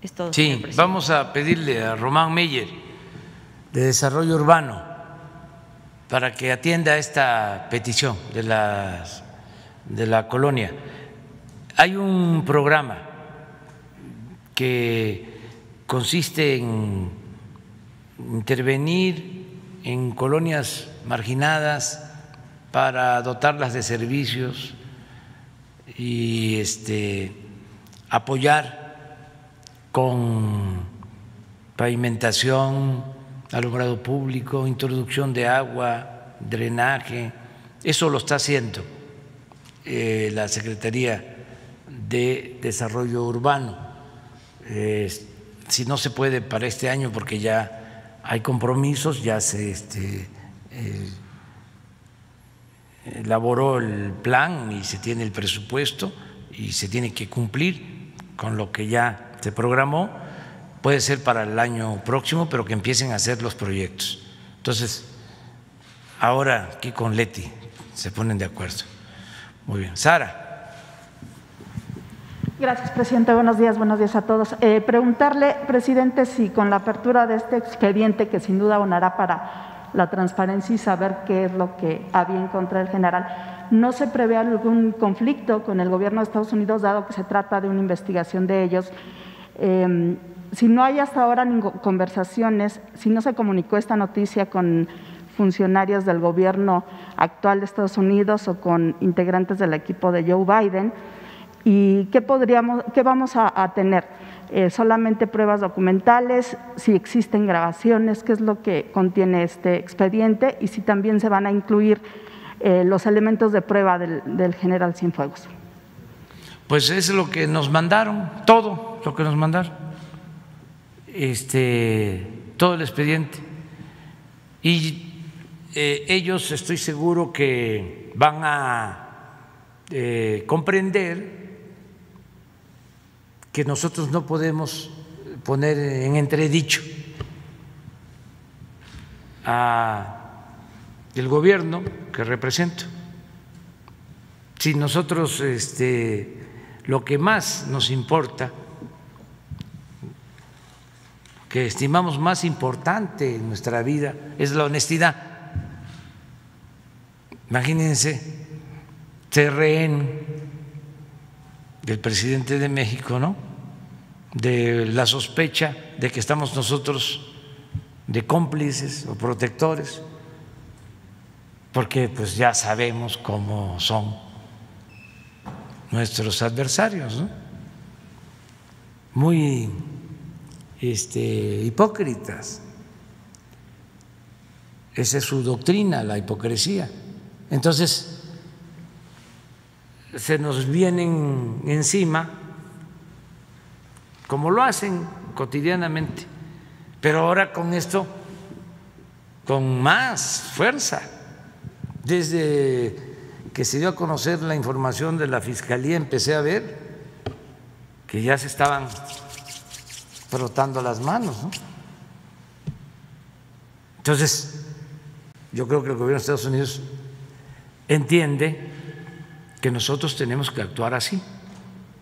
Es todo, sí, vamos a pedirle a Román Meyer de Desarrollo Urbano para que atienda esta petición de, de la colonia. Hay un programa que consiste en intervenir en colonias marginadas para dotarlas de servicios y este, apoyar con pavimentación, alumbrado público, introducción de agua, drenaje. Eso lo está haciendo eh, la Secretaría de Desarrollo Urbano. si no se puede para este año porque ya hay compromisos, ya se este, eh, elaboró el plan y se tiene el presupuesto y se tiene que cumplir con lo que ya se programó puede ser para el año próximo, pero que empiecen a hacer los proyectos. Entonces, ahora aquí con Leti se ponen de acuerdo. Muy bien. Sara. Gracias, presidente. Buenos días, buenos días a todos. Eh, preguntarle, presidente, si con la apertura de este expediente, que sin duda abonará para la transparencia y saber qué es lo que había en contra del general. No se prevé algún conflicto con el gobierno de Estados Unidos, dado que se trata de una investigación de ellos. Eh, si no hay hasta ahora conversaciones, si no se comunicó esta noticia con funcionarios del gobierno actual de Estados Unidos o con integrantes del equipo de Joe Biden, ¿y qué, podríamos, qué vamos a, tener? Eh, solamente pruebas documentales, si existen grabaciones, qué es lo que contiene este expediente y si también se van a incluir eh, los elementos de prueba del, del general Cienfuegos. Pues es lo que nos mandaron, todo lo que nos mandaron, este, todo el expediente. Y eh, ellos estoy seguro que van a eh, comprender que nosotros no podemos poner en entredicho a el gobierno que represento. Si nosotros este, lo que más nos importa, que estimamos más importante en nuestra vida, es la honestidad. Imagínense ser rehén del presidente de México, ¿no? De la sospecha de que estamos nosotros de cómplices o protectores, porque pues ya sabemos cómo son nuestros adversarios, ¿no? Muy este, hipócritas. Esa es su doctrina, la hipocresía. Entonces, se nos vienen encima, como lo hacen cotidianamente, pero ahora con esto, con más fuerza, desde que se dio a conocer la información de la Fiscalía, empecé a ver que ya se estaban frotando las manos. Entonces, yo creo que el gobierno de Estados Unidos entiende que nosotros tenemos que actuar así.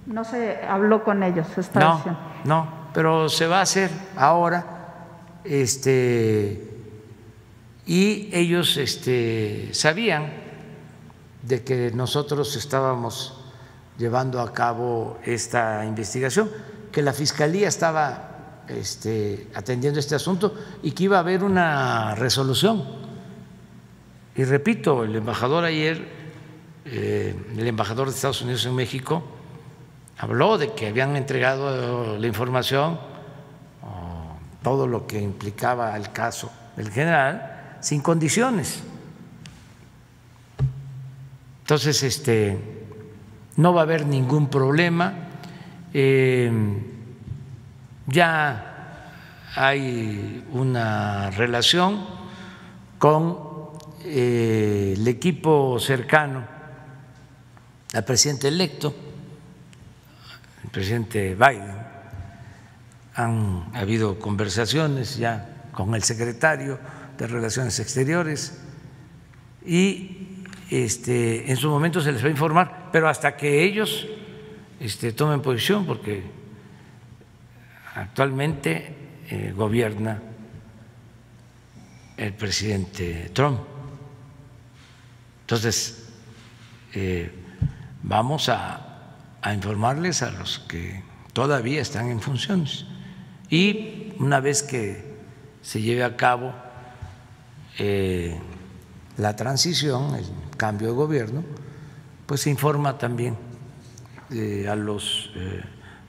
No se habló con ellos no, No, pero se va a hacer ahora. Este, y ellos este, sabían de que nosotros estábamos llevando a cabo esta investigación, que la Fiscalía estaba este, atendiendo este asunto y que iba a haber una resolución. Y repito, el embajador ayer eh, el embajador de Estados Unidos en México habló de que habían entregado la información, todo lo que implicaba el caso del general, sin condiciones. Entonces, este, no va a haber ningún problema. Eh, ya hay una relación con eh, el equipo cercano al presidente electo, el presidente Biden. Han habido conversaciones ya con el secretario de Relaciones Exteriores y este, en su momento se les va a informar, pero hasta que ellos este, tomen posición, porque actualmente eh, gobierna el presidente Trump. Entonces, eh, vamos a, informarles a los que todavía están en funciones. Y una vez que se lleve a cabo eh, la transición, el cambio de gobierno, pues se informa también eh, a los eh,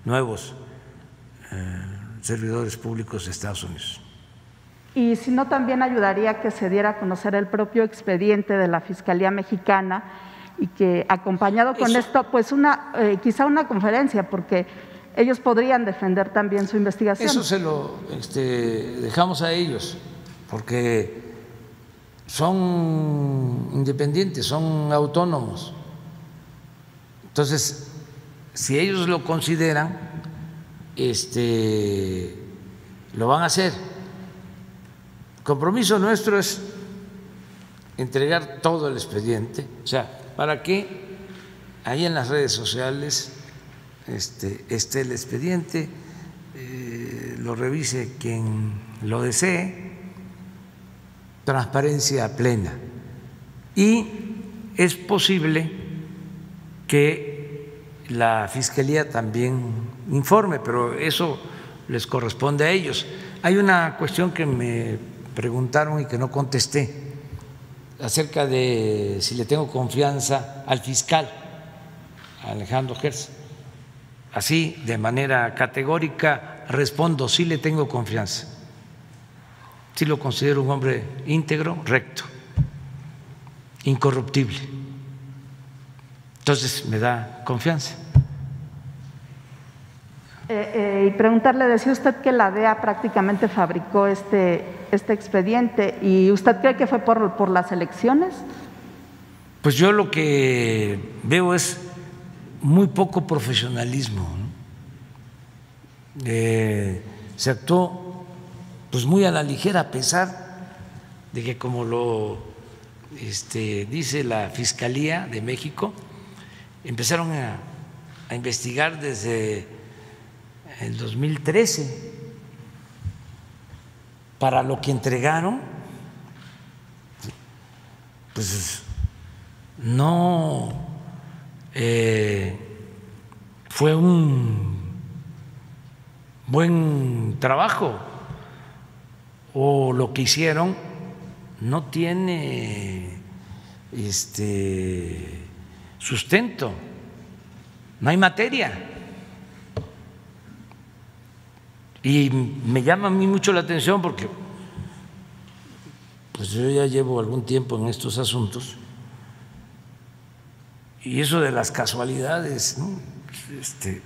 nuevos servidores públicos de Estados Unidos. Y si no, también ayudaría que se diera a conocer el propio expediente de la Fiscalía Mexicana y que acompañado con esto, pues una, eh, quizá una conferencia, porque ellos podrían defender también su investigación. Eso se lo este, dejamos a ellos, porque son independientes, son autónomos. Entonces, si ellos lo consideran, este, lo van a hacer. El compromiso nuestro es entregar todo el expediente, o sea, para que ahí en las redes sociales este, esté el expediente, eh, lo revise quien lo desee transparencia plena. Y es posible que la Fiscalía también informe, pero eso les corresponde a ellos. Hay una cuestión que me preguntaron y que no contesté acerca de si le tengo confianza al fiscal Alejandro Gers. Así, de manera categórica, respondo, sí le tengo confianza. Sí lo considero un hombre íntegro, recto, incorruptible. Entonces me da confianza. Eh, eh, y preguntarle, decía usted que la DEA prácticamente fabricó este, este expediente y usted cree que fue por, por las elecciones? Pues yo lo que veo es muy poco profesionalismo. Eh, se actuó pues muy a la ligera a pesar de que como lo este, dice la Fiscalía de México, empezaron a, a investigar desde el 2013 para lo que entregaron, pues no eh, fue un buen trabajo o lo que hicieron no tiene este sustento, no hay materia. Y me llama a mí mucho la atención porque pues yo ya llevo algún tiempo en estos asuntos y eso de las casualidades, este,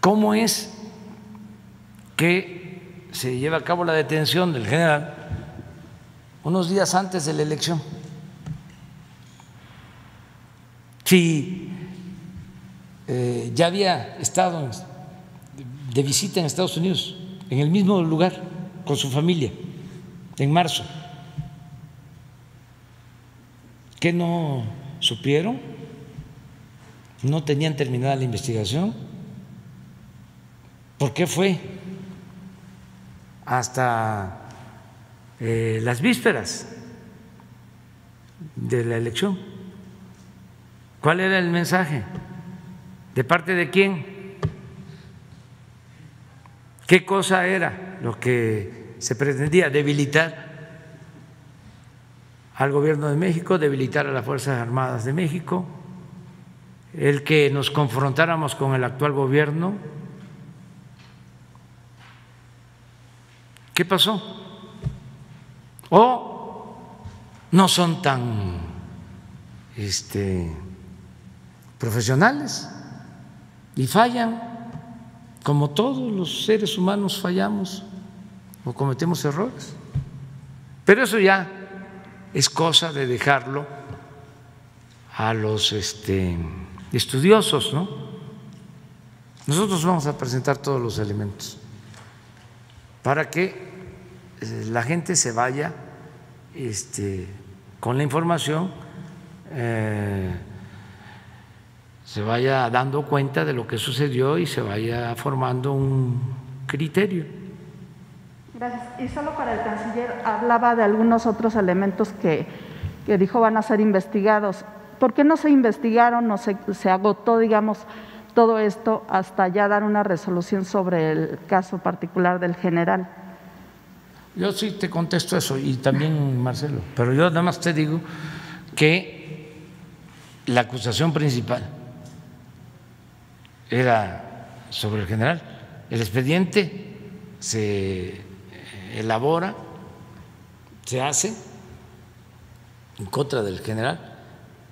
¿cómo es que se lleva a cabo la detención del general unos días antes de la elección? Si eh, ya había estado de visita en Estados Unidos, en el mismo lugar, con su familia, en marzo. ¿Qué no supieron? ¿No tenían terminada la investigación? ¿Por qué fue hasta eh, las vísperas de la elección? ¿Cuál era el mensaje? ¿De parte de quién? ¿Qué cosa era lo que se pretendía? Debilitar al gobierno de México, debilitar a las Fuerzas Armadas de México, el que nos confrontáramos con el actual gobierno. ¿Qué pasó? O no son tan este, profesionales y fallan como todos los seres humanos fallamos o cometemos errores. Pero eso ya es cosa de dejarlo a los este, estudiosos, ¿no? Nosotros vamos a presentar todos los elementos para que eh, la gente se vaya este, con la información. Eh, se vaya dando cuenta de lo que sucedió y se vaya formando un criterio. Gracias. Y solo para el canciller, hablaba de algunos otros elementos que, que dijo van a ser investigados. ¿Por qué no se investigaron, no se, se agotó, digamos, todo esto hasta ya dar una resolución sobre el caso particular del general? Yo sí te contesto eso y también Marcelo, pero yo nada más te digo que la acusación principal era sobre el general. El expediente se elabora, se hace en contra del general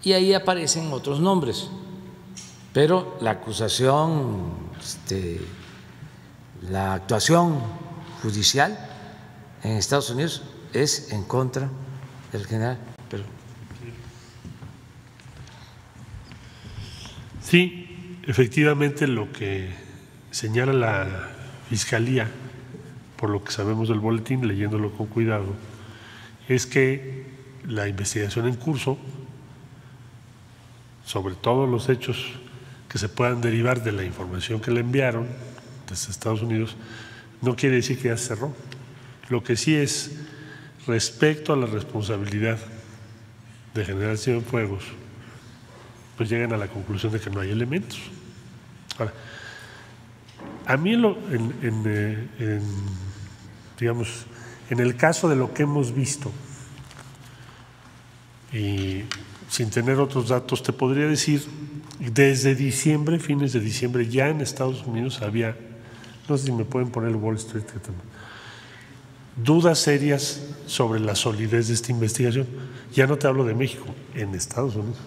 y ahí aparecen otros nombres, pero la acusación, este, la actuación judicial en Estados Unidos es en contra del general. Pero... Sí, Efectivamente, lo que señala la Fiscalía, por lo que sabemos del boletín, leyéndolo con cuidado, es que la investigación en curso sobre todos los hechos que se puedan derivar de la información que le enviaron desde Estados Unidos, no quiere decir que ya cerró. Lo que sí es respecto a la responsabilidad de General Cienfuegos, pues llegan a la conclusión de que no hay elementos. A mí eh, en, digamos, en el caso de lo que hemos visto, y sin tener otros datos, te podría decir, desde diciembre, fines de diciembre, ya en Estados Unidos había, no sé si me pueden poner Wall Street, dudas serias sobre la solidez de esta investigación. Ya no te hablo de México, en Estados Unidos.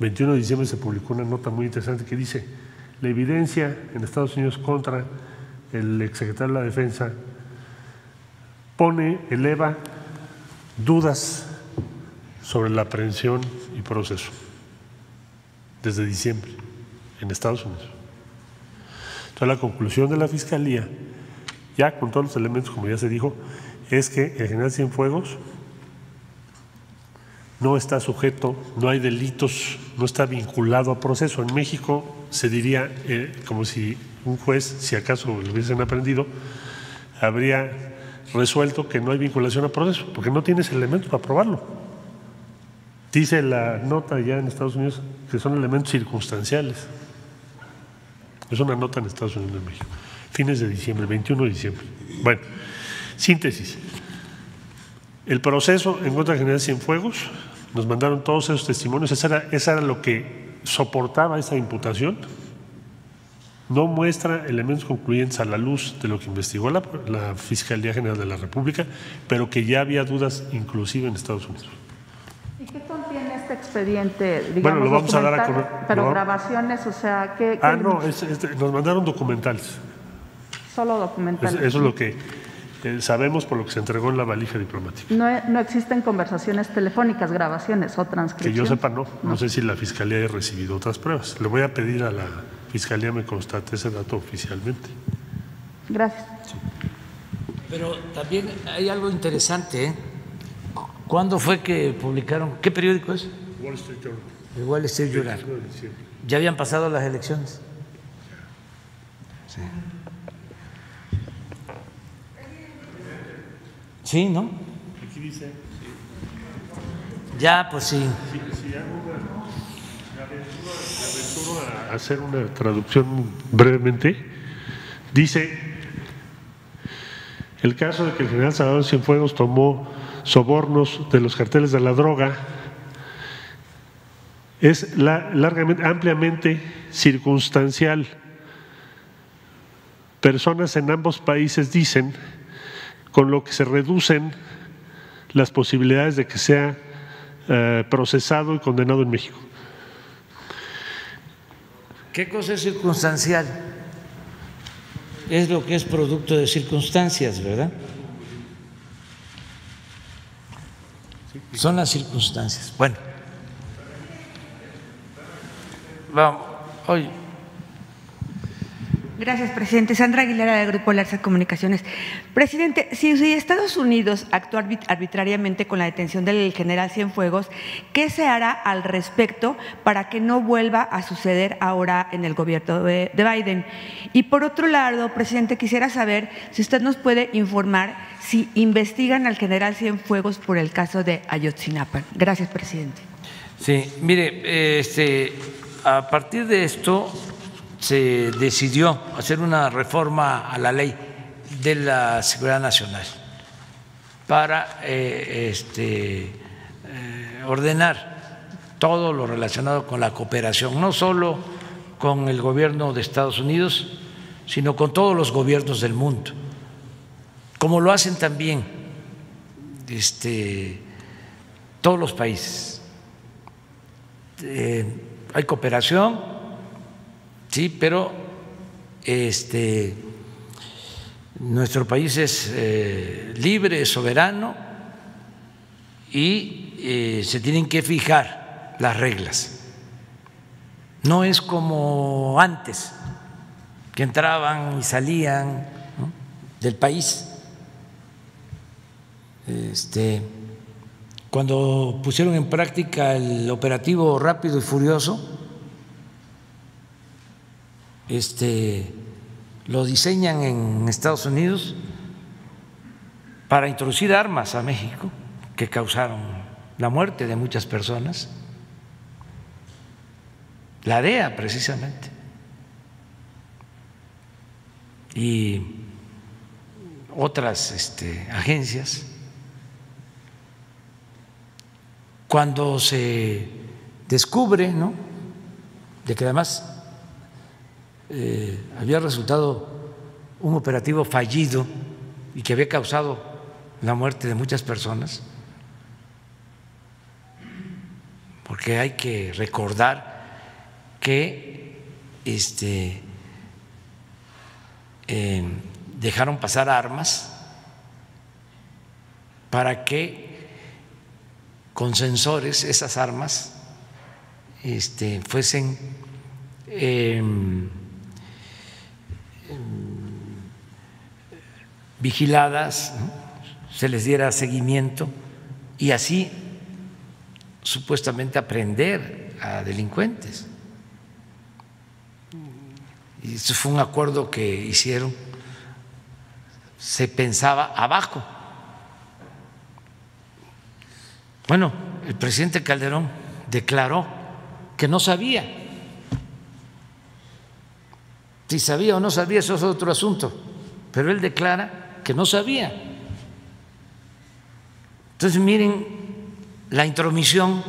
21 de diciembre se publicó una nota muy interesante que dice, la evidencia en Estados Unidos contra el exsecretario de la Defensa pone, eleva dudas sobre la aprehensión y proceso desde diciembre en Estados Unidos. Entonces la conclusión de la Fiscalía, ya con todos los elementos, como ya se dijo, es que el general Cienfuegos no está sujeto, no hay delitos, no está vinculado a proceso. En México se diría, eh, como si un juez, si acaso lo hubiesen aprendido, habría resuelto que no hay vinculación a proceso, porque no tienes elementos para probarlo. Dice la nota ya en Estados Unidos que son elementos circunstanciales. Es una nota en Estados Unidos de México. Fines de diciembre, 21 de diciembre. Bueno, síntesis. El proceso en contra de General Cienfuegos, nos mandaron todos esos testimonios, esa era, esa era lo que soportaba esa imputación. No muestra elementos concluyentes a la luz de lo que investigó la, la Fiscalía General de la República, pero que ya había dudas inclusive en Estados Unidos este expediente, digamos, bueno, lo vamos a dar a conocer. Pero ¿no? grabaciones, o sea, ¿qué? Ah, qué- no, es- es- nos mandaron documentales. Solo Es- documentales. eso es lo que eh, sabemos por lo que se entregó en la valija diplomática. No, no existen conversaciones telefónicas, grabaciones o Que transcripciones. yo sepa, no. No sé si la Fiscalía haya recibido otras pruebas. Le voy a pedir a la Fiscalía me constate ese dato oficialmente. Gracias. Pero también hay algo interesante. ¿eh? ¿Cuándo fue que publicaron? ¿Qué periódico es? Wall Street Journal. El Wall Street Journal. 29 de diciembre. Ya habían pasado las elecciones. Sí. Sí, ¿no? Aquí dice. Ya, pues sí. Me aventuro, me aventuro a hacer una traducción brevemente, dice, el caso de que el general Salvador Cienfuegos tomó sobornos de los carteles de la droga es la- largamente, ampliamente circunstancial. Personas en ambos países dicen, con lo que se reducen las posibilidades de que sea eh, procesado y condenado en México. ¿Qué cosa es circunstancial? Es lo que es producto de circunstancias, ¿verdad? Son las circunstancias. Bueno. Vamos, hoy. Gracias, presidente. Sandra Aguilera, del Grupo Larsa Comunicaciones. Presidente, si, Estados Unidos actúa arbit- arbitrariamente con la detención del general Cienfuegos, ¿qué se hará al respecto para que no vuelva a suceder ahora en el gobierno de, de Biden? Y por otro lado, presidente, quisiera saber si usted nos puede informar si investigan al general Cienfuegos por el caso de Ayotzinapa. Gracias, presidente. Sí, mire, este, a partir de esto se decidió hacer una reforma a la ley de la seguridad nacional para eh, este, eh, ordenar todo lo relacionado con la cooperación, no solo con el gobierno de Estados Unidos, sino con todos los gobiernos del mundo, como lo hacen también este, todos los países. Eh, hay cooperación, sí, pero este, nuestro país es eh, libre, soberano y eh, se tienen que fijar las reglas. No es como antes, que entraban y salían del país. Este, cuando pusieron en práctica el operativo rápido y furioso, este, lo diseñan en Estados Unidos para introducir armas a México que causaron la muerte de muchas personas. La DEA, precisamente. Y otras este, agencias. Cuando se descubre, ¿no? De que además eh, había resultado un operativo fallido y que había causado la muerte de muchas personas, porque hay que recordar que este, eh, dejaron pasar armas para que con sensores esas armas este, fuesen em, vigiladas, se les diera seguimiento y así supuestamente aprender a delincuentes. Y eso fue un acuerdo que hicieron, se pensaba abajo. Bueno, el presidente Calderón declaró que no sabía. Si sabía o no sabía, eso es otro asunto. Pero él declara que no sabía. Entonces miren la intromisión,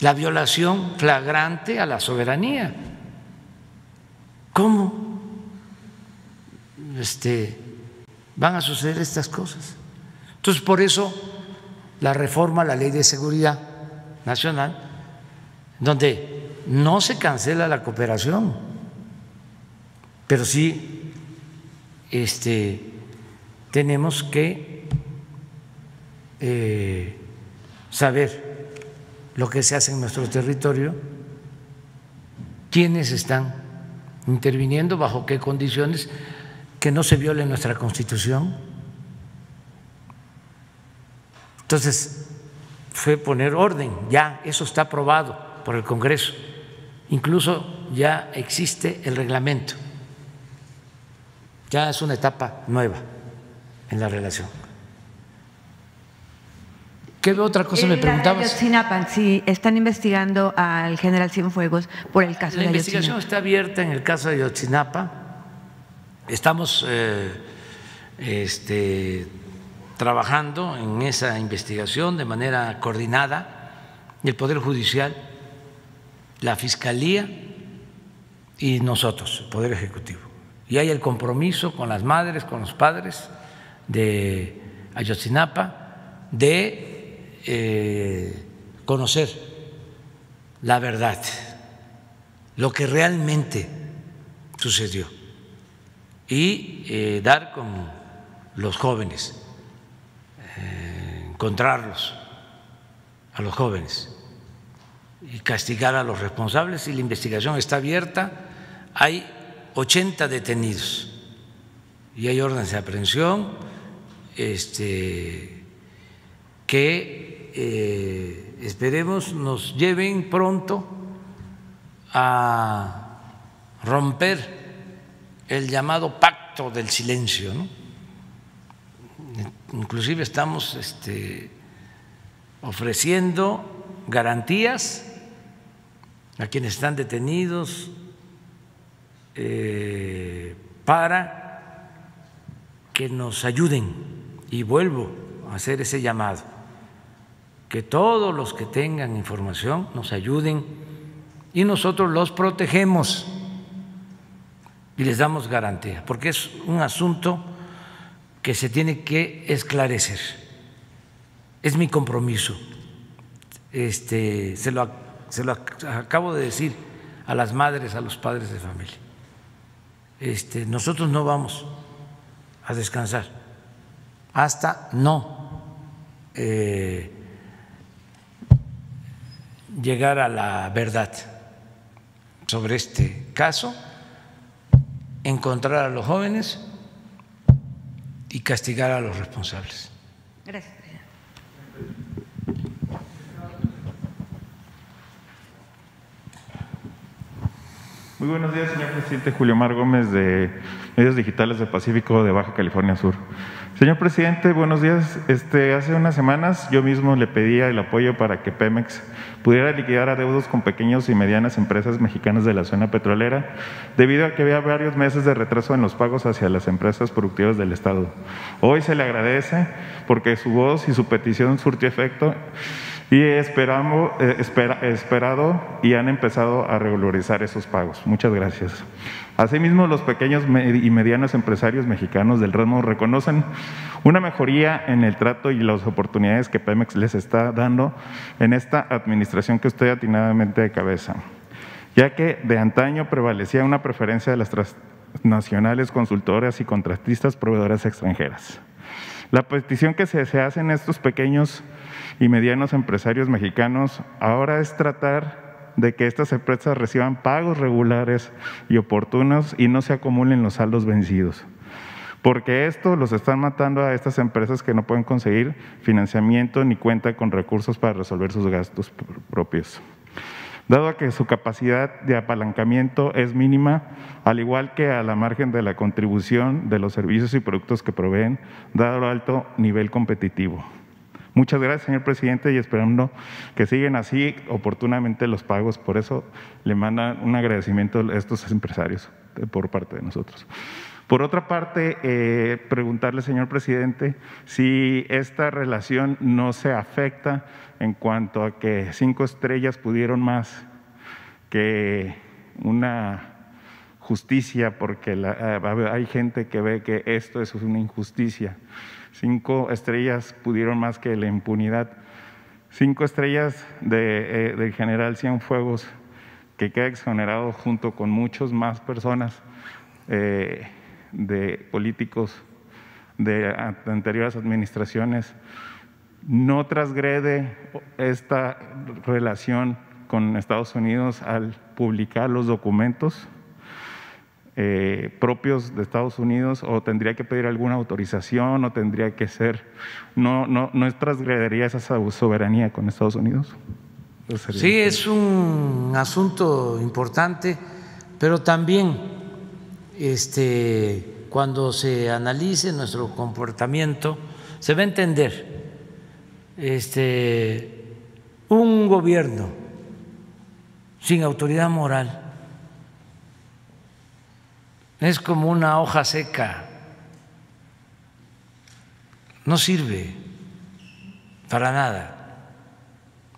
la violación flagrante a la soberanía. ¿Cómo este, van a suceder estas cosas? Entonces, por eso la reforma a la ley de seguridad nacional, donde no se cancela la cooperación, pero sí este, tenemos que eh, saber lo que se hace en nuestro territorio, quiénes están interviniendo, bajo qué condiciones, que no se viole nuestra constitución. Entonces, fue poner orden, ya eso está aprobado por el Congreso, incluso ya existe el reglamento, ya es una etapa nueva en la relación. ¿Qué otra cosa me preguntabas? Ayotzinapa, si están investigando al general Cienfuegos por el caso la de investigación Ayotzinapa. está abierta en el caso de Ayotzinapa. Estamos eh, este, trabajando en esa investigación de manera coordinada. El Poder Judicial, la Fiscalía y nosotros, el Poder Ejecutivo. Y hay el compromiso con las madres, con los padres de Ayotzinapa de eh, conocer la verdad, lo que realmente sucedió y eh, dar con los jóvenes, eh, encontrarlos a los jóvenes y castigar a los responsables y la investigación está abierta. Hay 80 detenidos y hay órdenes de aprehensión este, que eh, esperemos nos lleven pronto a romper el llamado pacto del silencio. ¿no? Inclusive estamos este, ofreciendo garantías a quienes están detenidos eh, para que nos ayuden y vuelvo a hacer ese llamado que todos los que tengan información nos ayuden y nosotros los protegemos y les damos garantía, porque es un asunto que se tiene que esclarecer. Es mi compromiso. Este, se, lo, se lo acabo de decir a las madres, a los padres de familia. Este, nosotros no vamos a descansar hasta no eh, llegar a la verdad sobre este caso, encontrar a los jóvenes y castigar a los responsables. Gracias. Muy buenos días, señor presidente Julio Mar Gómez de Medios Digitales del Pacífico de Baja California Sur. Señor presidente, buenos días. Este, hace unas semanas yo mismo le pedía el apoyo para que Pemex pudiera liquidar adeudos con pequeños y medianas empresas mexicanas de la zona petrolera, debido a que había varios meses de retraso en los pagos hacia las empresas productivas del Estado. Hoy se le agradece porque su voz y su petición surtió efecto y esperamos, eh, esperado y han empezado a regularizar esos pagos. Muchas gracias. Asimismo, los pequeños y medianos empresarios mexicanos del ramo reconocen una mejoría en el trato y las oportunidades que Pemex les está dando en esta administración que usted atinadamente de cabeza, ya que de antaño prevalecía una preferencia de las transnacionales consultoras y contratistas proveedoras extranjeras. La petición que se, hace en estos pequeños y medianos empresarios mexicanos ahora es tratar de que estas empresas reciban pagos regulares y oportunos y no se acumulen los saldos vencidos. Porque esto los están matando a estas empresas que no pueden conseguir financiamiento ni cuentan con recursos para resolver sus gastos propios. Dado que su capacidad de apalancamiento es mínima, al igual que a la margen de la contribución de los servicios y productos que proveen, dado el alto nivel competitivo. Muchas gracias, señor presidente, y esperando que sigan así oportunamente los pagos. Por eso le mandan un agradecimiento a estos empresarios por parte de nosotros. Por otra parte, eh, preguntarle, señor presidente, si esta relación no se afecta en cuanto a que cinco estrellas pudieron más que una justicia, porque eh, hay gente que ve que esto es una injusticia. Cinco estrellas pudieron más que la impunidad. Cinco estrellas de, eh, del general Cienfuegos, que queda exonerado junto con muchas más personas eh, de políticos de anteriores administraciones, no transgrede esta relación con Estados Unidos al publicar los documentos eh, propios de Estados Unidos o tendría que pedir alguna autorización o tendría que ser, no, no, no transgredería esa soberanía con Estados Unidos? Sí, es un asunto importante, pero también este, cuando se analice nuestro comportamiento, se va a entender este, un gobierno sin autoridad moral es como una hoja seca, no sirve para nada.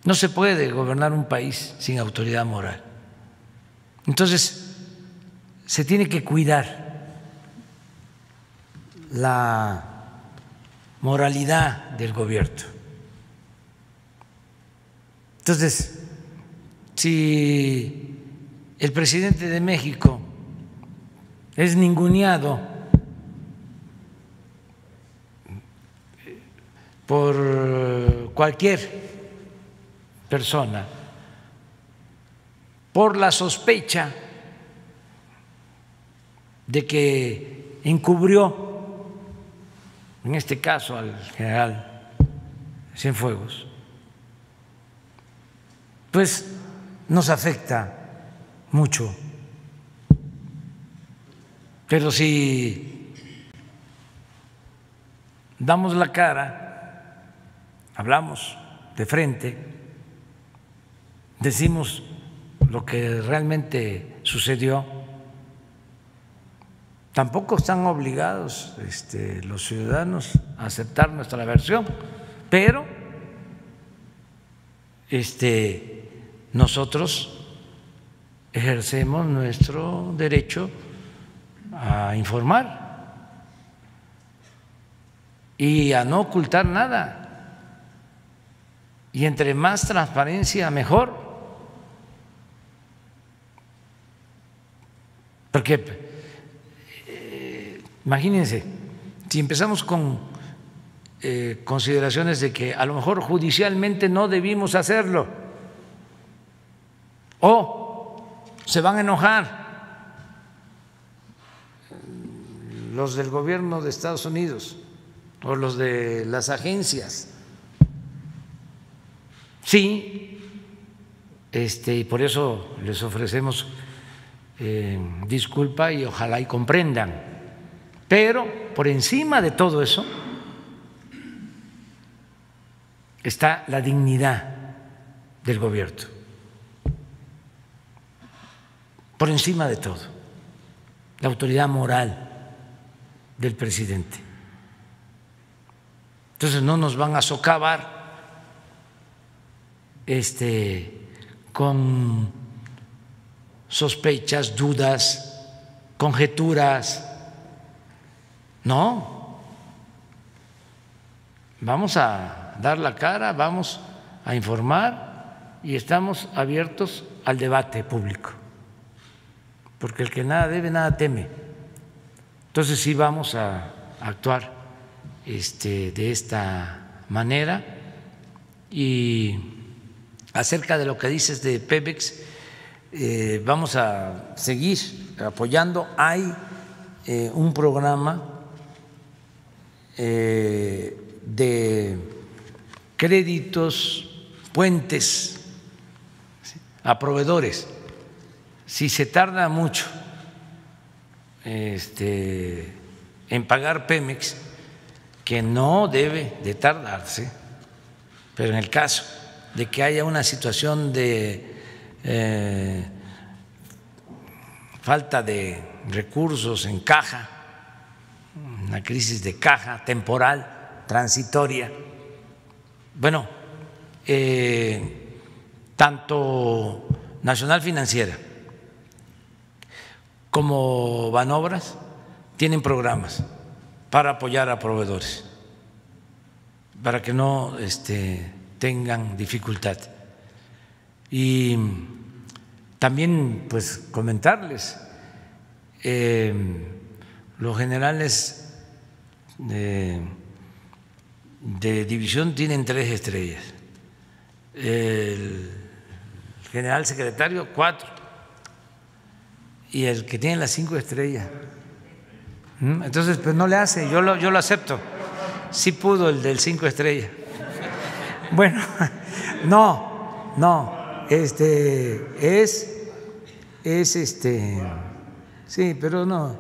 No se puede gobernar un país sin autoridad moral. Entonces, se tiene que cuidar la moralidad del gobierno. Entonces, si el presidente de México es ninguneado. Por cualquier persona, por la sospecha de que encubrió, en este caso al general Cienfuegos, pues nos afecta mucho pero si damos la cara, hablamos de frente, decimos lo que realmente sucedió, tampoco están obligados este, los ciudadanos a aceptar nuestra versión, pero este, nosotros ejercemos nuestro derecho a informar y a no ocultar nada. Y entre más transparencia, mejor. Porque, eh, imagínense, si empezamos con eh, consideraciones de que a lo mejor judicialmente no debimos hacerlo, o se van a enojar los del gobierno de Estados Unidos o los de las agencias. Sí, este, y por eso les ofrecemos eh, disculpa y ojalá y comprendan. Pero por encima de todo eso, está la dignidad del gobierno, por encima de todo, la autoridad moral del presidente. Entonces no nos van a socavar este, con sospechas, dudas, conjeturas. No, vamos a dar la cara, vamos a informar y estamos abiertos al debate público, porque el que nada debe, nada teme. Entonces sí vamos a actuar este, de esta manera y acerca de lo que dices de Pemex, eh, vamos a seguir apoyando. Hay eh, un programa eh, de créditos, puentes a proveedores. Si se tarda mucho este, en pagar Pemex, que no debe de tardarse, pero en el caso de que haya una situación de eh, falta de recursos en caja, una crisis de caja temporal, transitoria, bueno, eh, tanto Nacional Financiera como Banobras tienen programas para apoyar a proveedores, para que no este, tengan dificultad. Y también, pues, comentarles, eh, los generales de, de división tienen tres estrellas, el general secretario cuatro y el que tiene las cinco estrellas. ¿Mm? Entonces, pues no le hace, yo lo, yo lo acepto. Sí pudo el del cinco estrellas. Bueno, no, no, este es, es este, sí, pero no,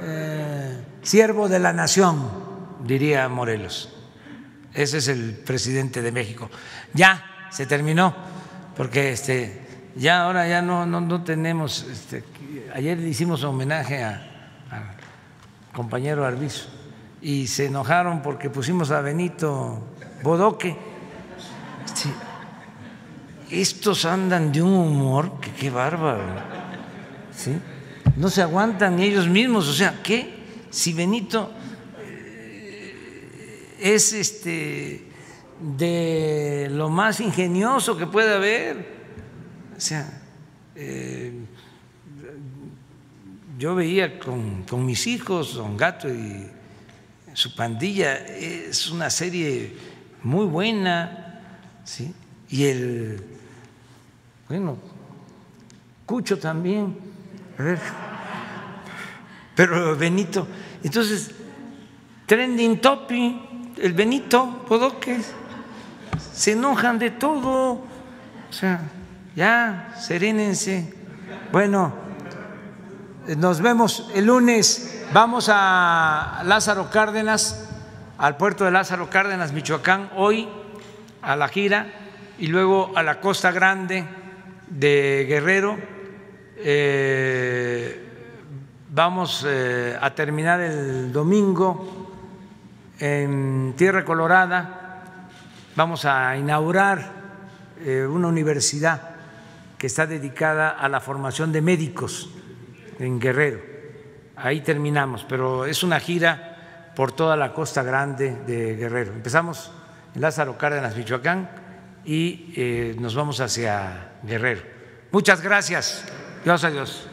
eh, siervo de la nación, diría Morelos. Ese es el presidente de México. Ya se terminó, porque este, ya ahora ya no, no, no tenemos. Este, ayer le hicimos homenaje a, a compañero Arbizo y se enojaron porque pusimos a Benito Bodoque. Estos andan de un humor que qué bárbaro. ¿Sí? No se aguantan ellos mismos. O sea, ¿qué? Si Benito es este de lo más ingenioso que puede haber. O sea, eh, yo veía con, con, mis hijos, Don Gato y su pandilla, es una serie muy buena, ¿sí? Y el, bueno, Cucho también, a ver, pero Benito, entonces, trending topic el Benito Bodoques, se enojan de todo, o sea, ya, serénense. Bueno, nos vemos el lunes, vamos a Lázaro Cárdenas, al puerto de Lázaro Cárdenas, Michoacán, hoy a la gira y luego a la Costa Grande de Guerrero. Eh, vamos eh, a terminar el domingo en Tierra Colorada. Vamos a inaugurar eh, una universidad que está dedicada a la formación de médicos en Guerrero. Ahí terminamos, pero es una gira por toda la costa grande de Guerrero. Empezamos en Lázaro Cárdenas, Michoacán, y eh, nos vamos hacia Guerrero. Muchas gracias. Dios a Dios.